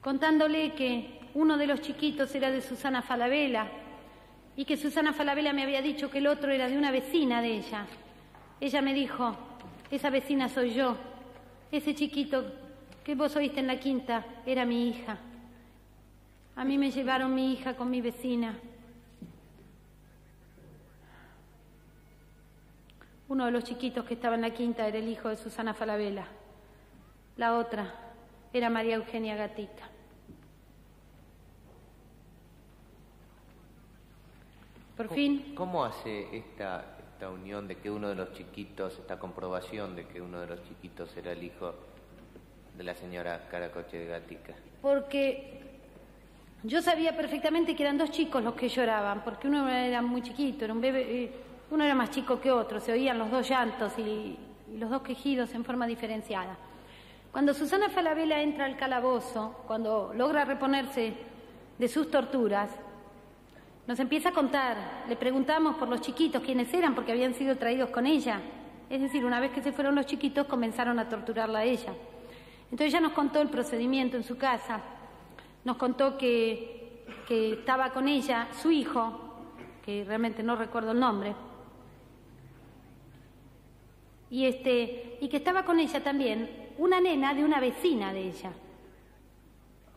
contándole que uno de los chiquitos era de Susana Falabella y que Susana Falabella me había dicho que el otro era de una vecina de ella. Ella me dijo, esa vecina soy yo, ese chiquito que vos oíste en la quinta era mi hija. A mí me llevaron mi hija con mi vecina. Uno de los chiquitos que estaba en la quinta era el hijo de Susana Falabella. La otra era María Eugenia Gatica. Por fin. ¿Cómo hace esta, esta unión de que uno de los chiquitos, esta comprobación de que uno de los chiquitos era el hijo de la señora Caracoche de Gatica? Porque yo sabía perfectamente que eran dos chicos los que lloraban, porque uno era muy chiquito, era un bebé, eh, uno era más chico que otro, se oían los dos llantos y, los dos quejidos en forma diferenciada. Cuando Susana Falabella entra al calabozo, cuando logra reponerse de sus torturas, nos empieza a contar, le preguntamos por los chiquitos quiénes eran porque habían sido traídos con ella. Es decir, una vez que se fueron los chiquitos comenzaron a torturarla a ella. Entonces ella nos contó el procedimiento en su casa, nos contó que, estaba con ella su hijo, que realmente no recuerdo el nombre, y, este, y que estaba con ella también una nena de una vecina de ella,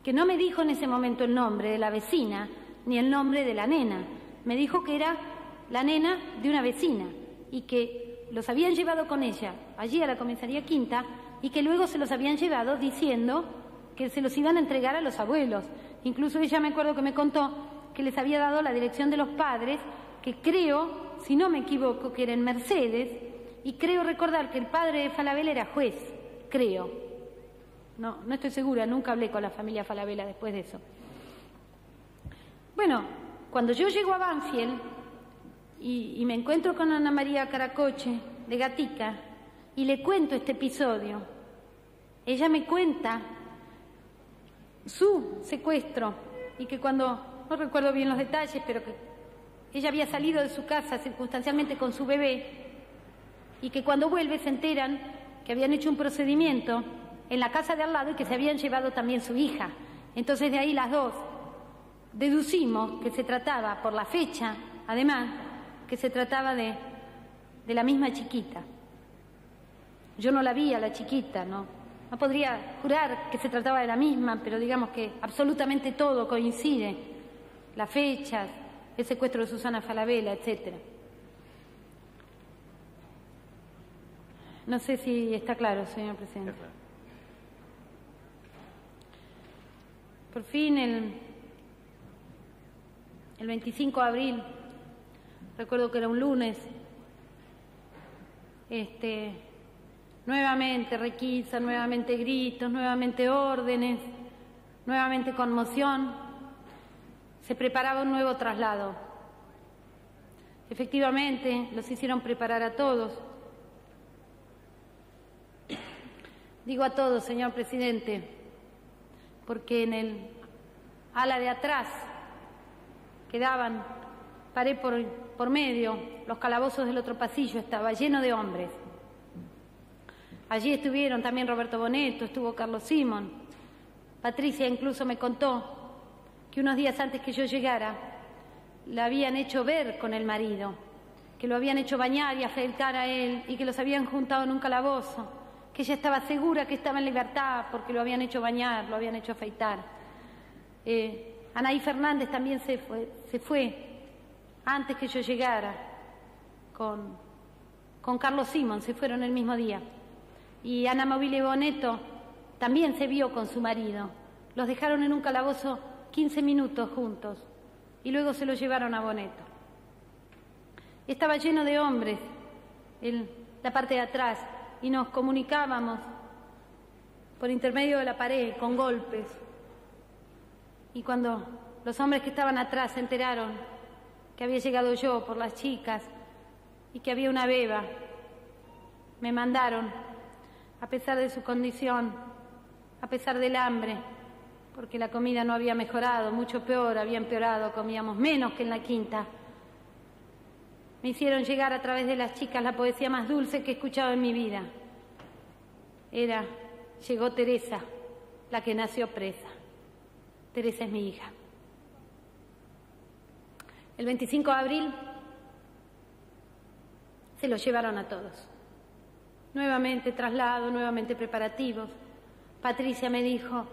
que no me dijo en ese momento el nombre de la vecina ni el nombre de la nena, me dijo que era la nena de una vecina y que los habían llevado con ella allí a la comisaría quinta y que luego se los habían llevado diciendo que se los iban a entregar a los abuelos. Incluso ella me acuerdo que me contó que les había dado la dirección de los padres, que creo, si no me equivoco, que era en Mercedes, y creo recordar que el padre de Falabella era juez, creo. No, no estoy segura, nunca hablé con la familia Falabella después de eso. Bueno, cuando yo llego a Banfield y, me encuentro con Ana María Caracoche de Gatica y le cuento este episodio, ella me cuenta su secuestro y que cuando, no recuerdo bien los detalles, pero que ella había salido de su casa circunstancialmente con su bebé y que cuando vuelve se enteran que habían hecho un procedimiento en la casa de al lado y que se habían llevado también su hija. Entonces de ahí las dos deducimos que se trataba, por la fecha, además, que se trataba de, de la misma chiquita. Yo no la vi a la chiquita, ¿no? No podría jurar que se trataba de la misma, pero digamos que absolutamente todo coincide. Las fechas, el secuestro de Susana Falabella, etc. No sé si está claro, señor presidente. Por fin, el, el 25 de abril, recuerdo que era un lunes, este, Nuevamente requisa, nuevamente gritos, nuevamente órdenes, nuevamente conmoción. Se preparaba un nuevo traslado. Efectivamente, los hicieron preparar a todos. Digo a todos, señor presidente, porque en el ala de atrás quedaban, paré por, por medio, los calabozos del otro pasillo, estaba lleno de hombres. Allí estuvieron también Roberto Boneto, estuvo Carlos Simón. Patricia incluso me contó que unos días antes que yo llegara, la habían hecho ver con el marido, que lo habían hecho bañar y afeitar a él y que los habían juntado en un calabozo que ella estaba segura que estaba en libertad porque lo habían hecho bañar, lo habían hecho afeitar. Eh, Anaí Fernández también se fue, antes que yo llegara con, con Carlos Simón, se fueron el mismo día. Y Ana Mobile Boneto también se vio con su marido. Los dejaron en un calabozo 15 minutos juntos y luego se lo llevaron a Boneto. Estaba lleno de hombres en la parte de atrás y nos comunicábamos por intermedio de la pared con golpes. Y cuando los hombres que estaban atrás se enteraron que había llegado yo por las chicas y que había una beba, me mandaron, a pesar de su condición, a pesar del hambre, porque la comida no había mejorado, mucho peor, había empeorado, comíamos menos que en la quinta. Me hicieron llegar a través de las chicas la poesía más dulce que he escuchado en mi vida. Era, llegó Teresa, la que nació presa. Teresa es mi hija. El 25 de abril se los llevaron a todos. Nuevamente traslado, nuevamente preparativos. Patricia me dijo,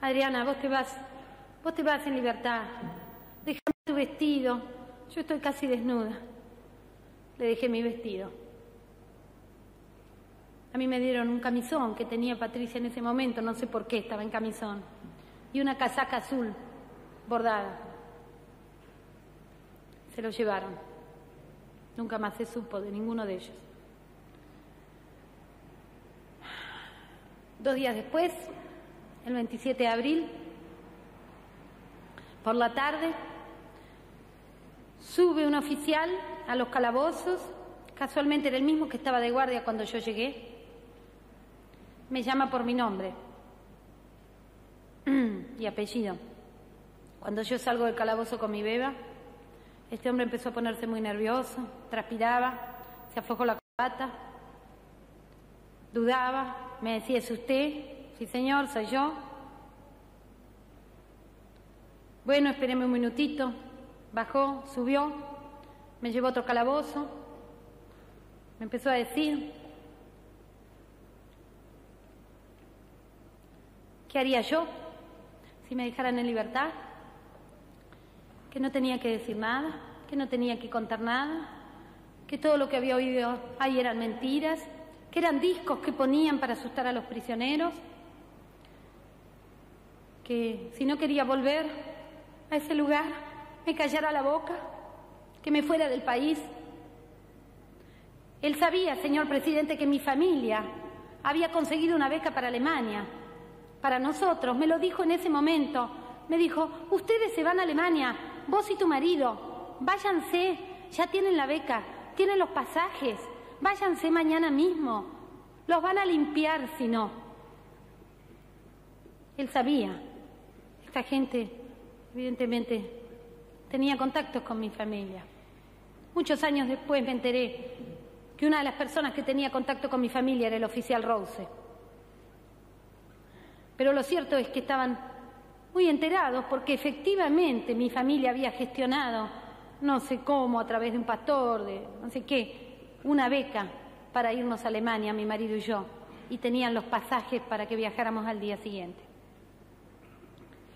Adriana, vos te vas, vos te vas en libertad. Déjame tu vestido. Yo estoy casi desnuda. Le dejé mi vestido. A mí me dieron un camisón que tenía Patricia en ese momento, no sé por qué estaba en camisón, y una casaca azul bordada. Se lo llevaron. Nunca más se supo de ninguno de ellos. Dos días después, el 27 de abril, por la tarde, sube un oficial a los calabozos, casualmente era el mismo que estaba de guardia cuando yo llegué, me llama por mi nombre y apellido. Cuando yo salgo del calabozo con mi beba, este hombre empezó a ponerse muy nervioso, transpiraba, se aflojó la corbata, dudaba, me decía, ¿es usted? Sí, señor, soy yo. Bueno, espéreme un minutito. Bajó, subió, me llevó a otro calabozo, me empezó a decir, ¿qué haría yo si me dejaran en libertad? Que no tenía que decir nada, que no tenía que contar nada, que todo lo que había oído ahí eran mentiras, que eran discos que ponían para asustar a los prisioneros, que si no quería volver a ese lugar, me callara la boca, que me fuera del país. Él sabía, señor presidente, que mi familia había conseguido una beca para Alemania, para nosotros, me lo dijo en ese momento. Me dijo, ustedes se van a Alemania, vos y tu marido, váyanse, ya tienen la beca, tienen los pasajes, váyanse mañana mismo, los van a limpiar si no. Él sabía, esta gente evidentemente tenía contactos con mi familia. Muchos años después me enteré que una de las personas que tenía contacto con mi familia era el oficial Rose. Pero lo cierto es que estaban muy enterados porque efectivamente mi familia había gestionado, no sé cómo, a través de un pastor, de no sé qué, una beca para irnos a Alemania, mi marido y yo, y tenían los pasajes para que viajáramos al día siguiente.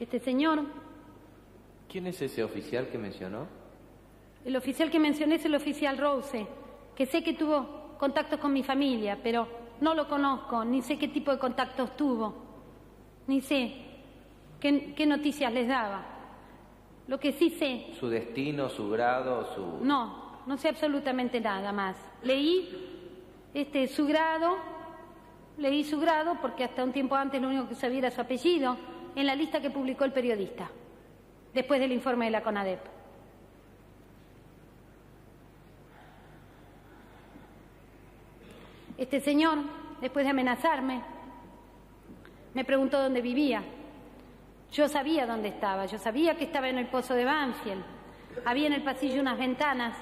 Este señor ¿Quién es ese oficial que mencionó? El oficial que mencioné es el oficial Rose, que sé que tuvo contactos con mi familia, pero no lo conozco, ni sé qué tipo de contactos tuvo, ni sé qué, noticias les daba. Lo que sí sé. ¿Su destino, su grado, su.? No, no sé absolutamente nada más. Leí este, su grado, leí su grado porque hasta un tiempo antes lo único que sabía era su apellido, en la lista que publicó el periodista, después del informe de la CONADEP. Este señor, después de amenazarme, me preguntó dónde vivía. Yo sabía dónde estaba, yo sabía que estaba en el pozo de Banfield. Había en el pasillo unas ventanas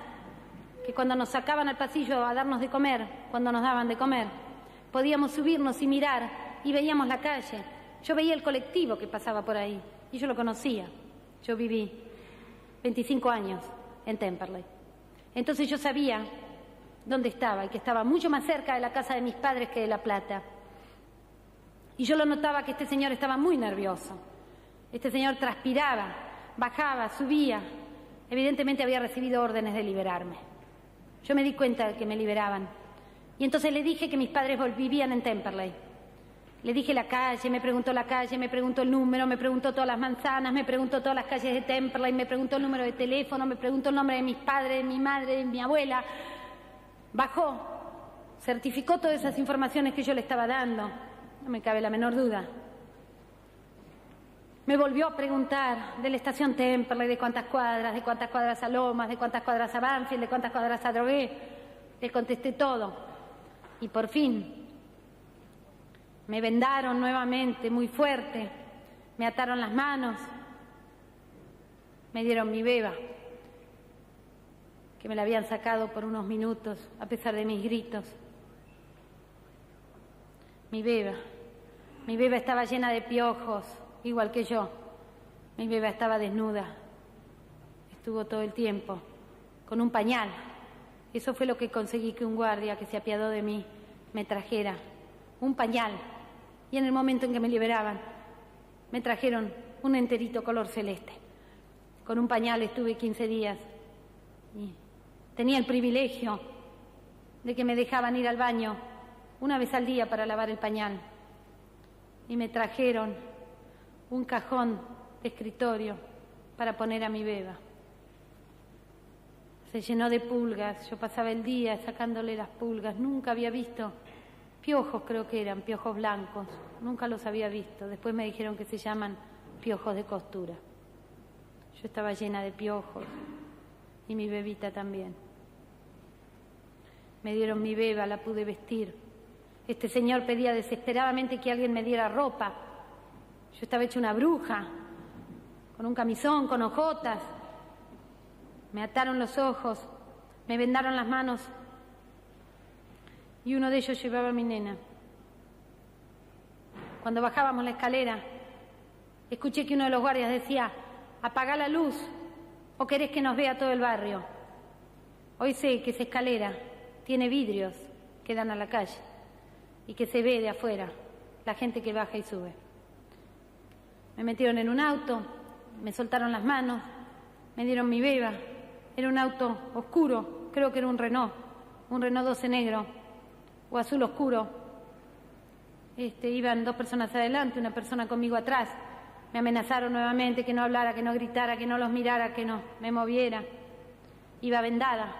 que cuando nos sacaban al pasillo a darnos de comer, cuando nos daban de comer, podíamos subirnos y mirar y veíamos la calle. Yo veía el colectivo que pasaba por ahí y yo lo conocía. Yo viví 25 años en Temperley. Entonces yo sabía dónde estaba y que estaba mucho más cerca de la casa de mis padres que de La Plata. Y yo lo notaba que este señor estaba muy nervioso. Este señor transpiraba, bajaba, subía. Evidentemente había recibido órdenes de liberarme. Yo me di cuenta de que me liberaban. Y entonces le dije que mis padres vivían en Temperley. Le dije la calle, me preguntó la calle, me preguntó el número, me preguntó todas las manzanas, me preguntó todas las calles de Temperley, me preguntó el número de teléfono, me preguntó el nombre de mis padres, de mi madre, de mi abuela. Bajó, certificó todas esas informaciones que yo le estaba dando, no me cabe la menor duda. Me volvió a preguntar de la estación Temperley, de cuántas cuadras, de cuántas cuadras a Lomas, de cuántas cuadras a Banfield, de cuántas cuadras a Drogué. Le contesté todo. Y por fin me vendaron nuevamente muy fuerte, me ataron las manos, me dieron mi beba, que me la habían sacado por unos minutos a pesar de mis gritos. Mi beba, mi beba estaba llena de piojos, igual que yo. Mi beba estaba desnuda, estuvo todo el tiempo con un pañal. Eso fue lo que conseguí que un guardia que se apiadó de mí me trajera, un pañal y en el momento en que me liberaban me trajeron un enterito color celeste. Con un pañal estuve 15 días y tenía el privilegio de que me dejaban ir al baño una vez al día para lavar el pañal. Y me trajeron un cajón de escritorio para poner a mi beba. Se llenó de pulgas, yo pasaba el día sacándole las pulgas, nunca había visto piojos creo que eran, piojos blancos, nunca los había visto, después me dijeron que se llaman piojos de costura. Yo estaba llena de piojos y mi bebita también. Me dieron mi beba, la pude vestir. Este señor pedía desesperadamente que alguien me diera ropa. Yo estaba hecha una bruja, con un camisón, con ojotas. Me ataron los ojos, me vendaron las manos y uno de ellos llevaba a mi nena. Cuando bajábamos la escalera, escuché que uno de los guardias decía, apaga la luz o querés que nos vea todo el barrio. Hoy sé que esa escalera tiene vidrios que dan a la calle y que se ve de afuera la gente que baja y sube. Me metieron en un auto, me soltaron las manos, me dieron mi beba. Era un auto oscuro, creo que era un Renault, un Renault 12 negro o azul oscuro. Este, iban dos personas adelante, una persona conmigo atrás. Me amenazaron nuevamente que no hablara, que no gritara, que no los mirara, que no me moviera. Iba vendada.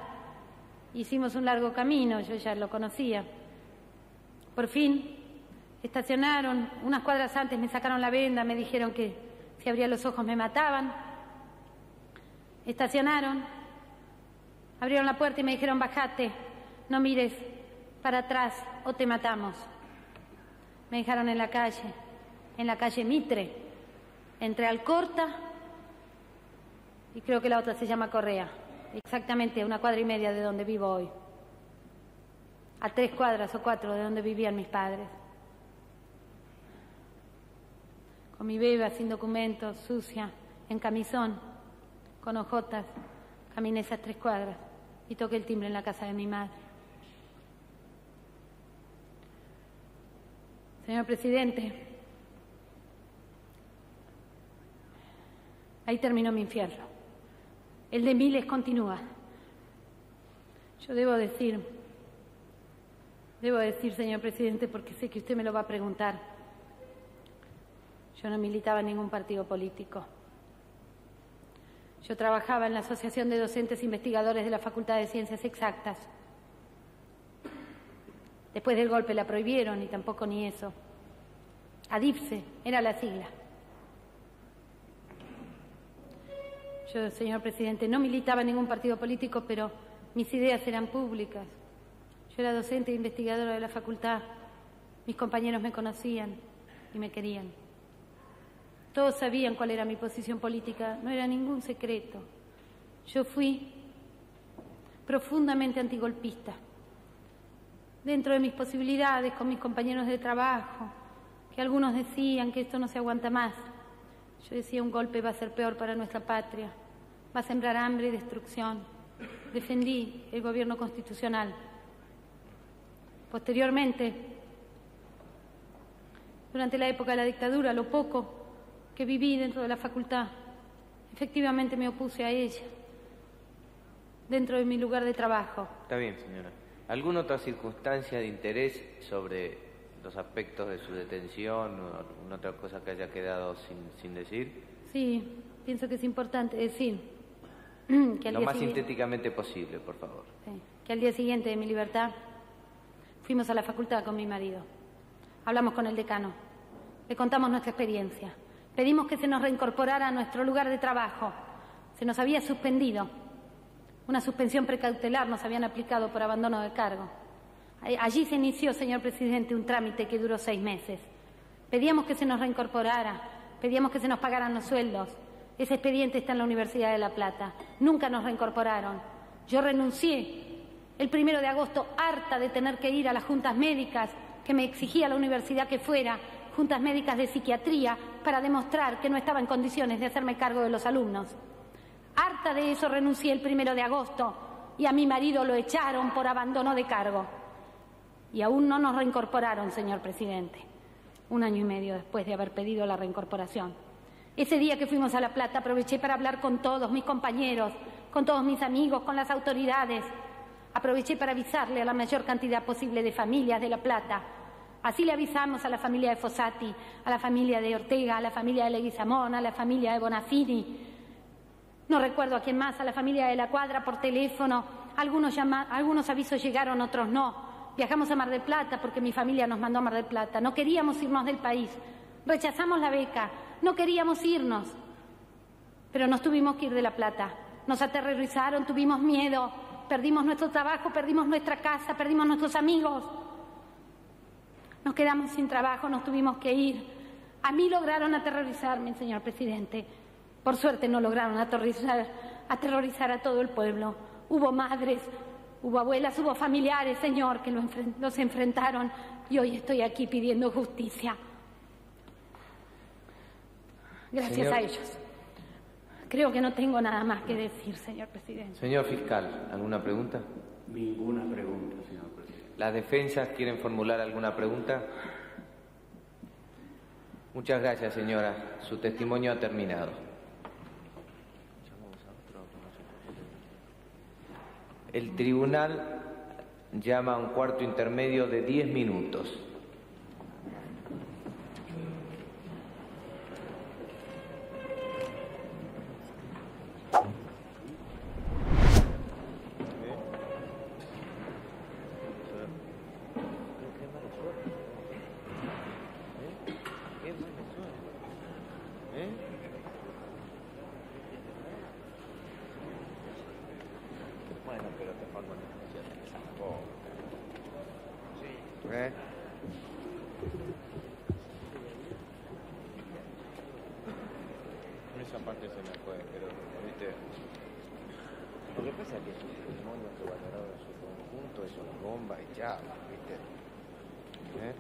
Hicimos un largo camino, yo ya lo conocía. Por fin estacionaron, unas cuadras antes me sacaron la venda, me dijeron que si abría los ojos me mataban. Estacionaron, abrieron la puerta y me dijeron, bajate, no mires para atrás o te matamos. Me dejaron en la calle, en la calle Mitre, entre Alcorta y creo que la otra se llama Correa, exactamente una cuadra y media de donde vivo hoy, a tres cuadras o cuatro de donde vivían mis padres. Con mi beba sin documentos, sucia, en camisón, con ojotas, caminé esas tres cuadras y toqué el timbre en la casa de mi madre. Señor presidente, ahí terminó mi infierno. El de miles continúa. Yo debo decir, debo decir, señor presidente, porque sé que usted me lo va a preguntar, yo no militaba en ningún partido político. Yo trabajaba en la Asociación de Docentes Investigadores de la Facultad de Ciencias Exactas. Después del golpe la prohibieron y tampoco ni eso. ADIPSE era la sigla. Yo, señor presidente, no militaba en ningún partido político, pero mis ideas eran públicas. Yo era docente e investigadora de la facultad. Mis compañeros me conocían y me querían. Todos sabían cuál era mi posición política, no era ningún secreto. Yo fui profundamente antigolpista. Dentro de mis posibilidades, con mis compañeros de trabajo, que algunos decían que esto no se aguanta más. Yo decía un golpe va a ser peor para nuestra patria, va a sembrar hambre y destrucción. Defendí el gobierno constitucional. Posteriormente, durante la época de la dictadura, lo poco que viví dentro de la facultad, efectivamente me opuse a ella, dentro de mi lugar de trabajo. Está bien, señora. ¿Alguna otra circunstancia de interés sobre los aspectos de su detención o alguna otra cosa que haya quedado sin, sin decir? Sí, pienso que es importante decir que al Lo día más siguiente- sintéticamente posible, por favor. Sí, que al día siguiente de mi libertad fuimos a la facultad con mi marido. Hablamos con el decano, le contamos nuestra experiencia, pedimos que se nos reincorporara a nuestro lugar de trabajo. Se nos había suspendido, una suspensión precautelar nos habían aplicado por abandono de cargo. Allí se inició, señor presidente, un trámite que duró seis meses. Pedíamos que se nos reincorporara, pedíamos que se nos pagaran los sueldos. Ese expediente está en la Universidad de La Plata. Nunca nos reincorporaron. Yo renuncié el primero de agosto, harta de tener que ir a las juntas médicas que me exigía la universidad que fuera, juntas médicas de psiquiatría, para demostrar que no estaba en condiciones de hacerme cargo de los alumnos. Harta de eso renuncié el primero de agosto y a mi marido lo echaron por abandono de cargo. Y aún no nos reincorporaron, señor presidente, un año y medio después de haber pedido la reincorporación. Ese día que fuimos a La Plata aproveché para hablar con todos mis compañeros, con todos mis amigos, con las autoridades. Aproveché para avisarle a la mayor cantidad posible de familias de La Plata. Así le avisamos a la familia de Fossati, a la familia de Ortega, a la familia de Leguizamón, a la familia de Bonafini, no recuerdo a quién más, a la familia de la cuadra por teléfono. Algunos, avisos llegaron, otros no. Viajamos a Mar del Plata porque mi familia nos mandó a Mar del Plata. No queríamos irnos del país. Rechazamos la beca. No queríamos irnos. Pero nos tuvimos que ir de La Plata. Nos aterrorizaron, tuvimos miedo. Perdimos nuestro trabajo, perdimos nuestra casa, perdimos nuestros amigos. Nos quedamos sin trabajo, nos tuvimos que ir. A mí lograron aterrorizarme, señor presidente. Por suerte no lograron aterrorizar, aterrorizar a todo el pueblo. Hubo madres, hubo abuelas, hubo familiares, señor, que los enfrentaron y hoy estoy aquí pidiendo justicia. Gracias Señor- a ellos. Creo que no tengo nada más que decir, señor presidente. Señor fiscal, ¿alguna pregunta? Ninguna pregunta, señor presidente. ¿Las defensas quieren formular alguna pregunta? Muchas gracias, señora. Su testimonio ha terminado. El tribunal llama a un cuarto intermedio de 10 minutos. Bueno, pero te forman ¿Eh? Esa parte se me fue, pero, viste, pasa es que su testimonio fue valorado en su conjunto, es una bomba y ya, viste. ¿Eh?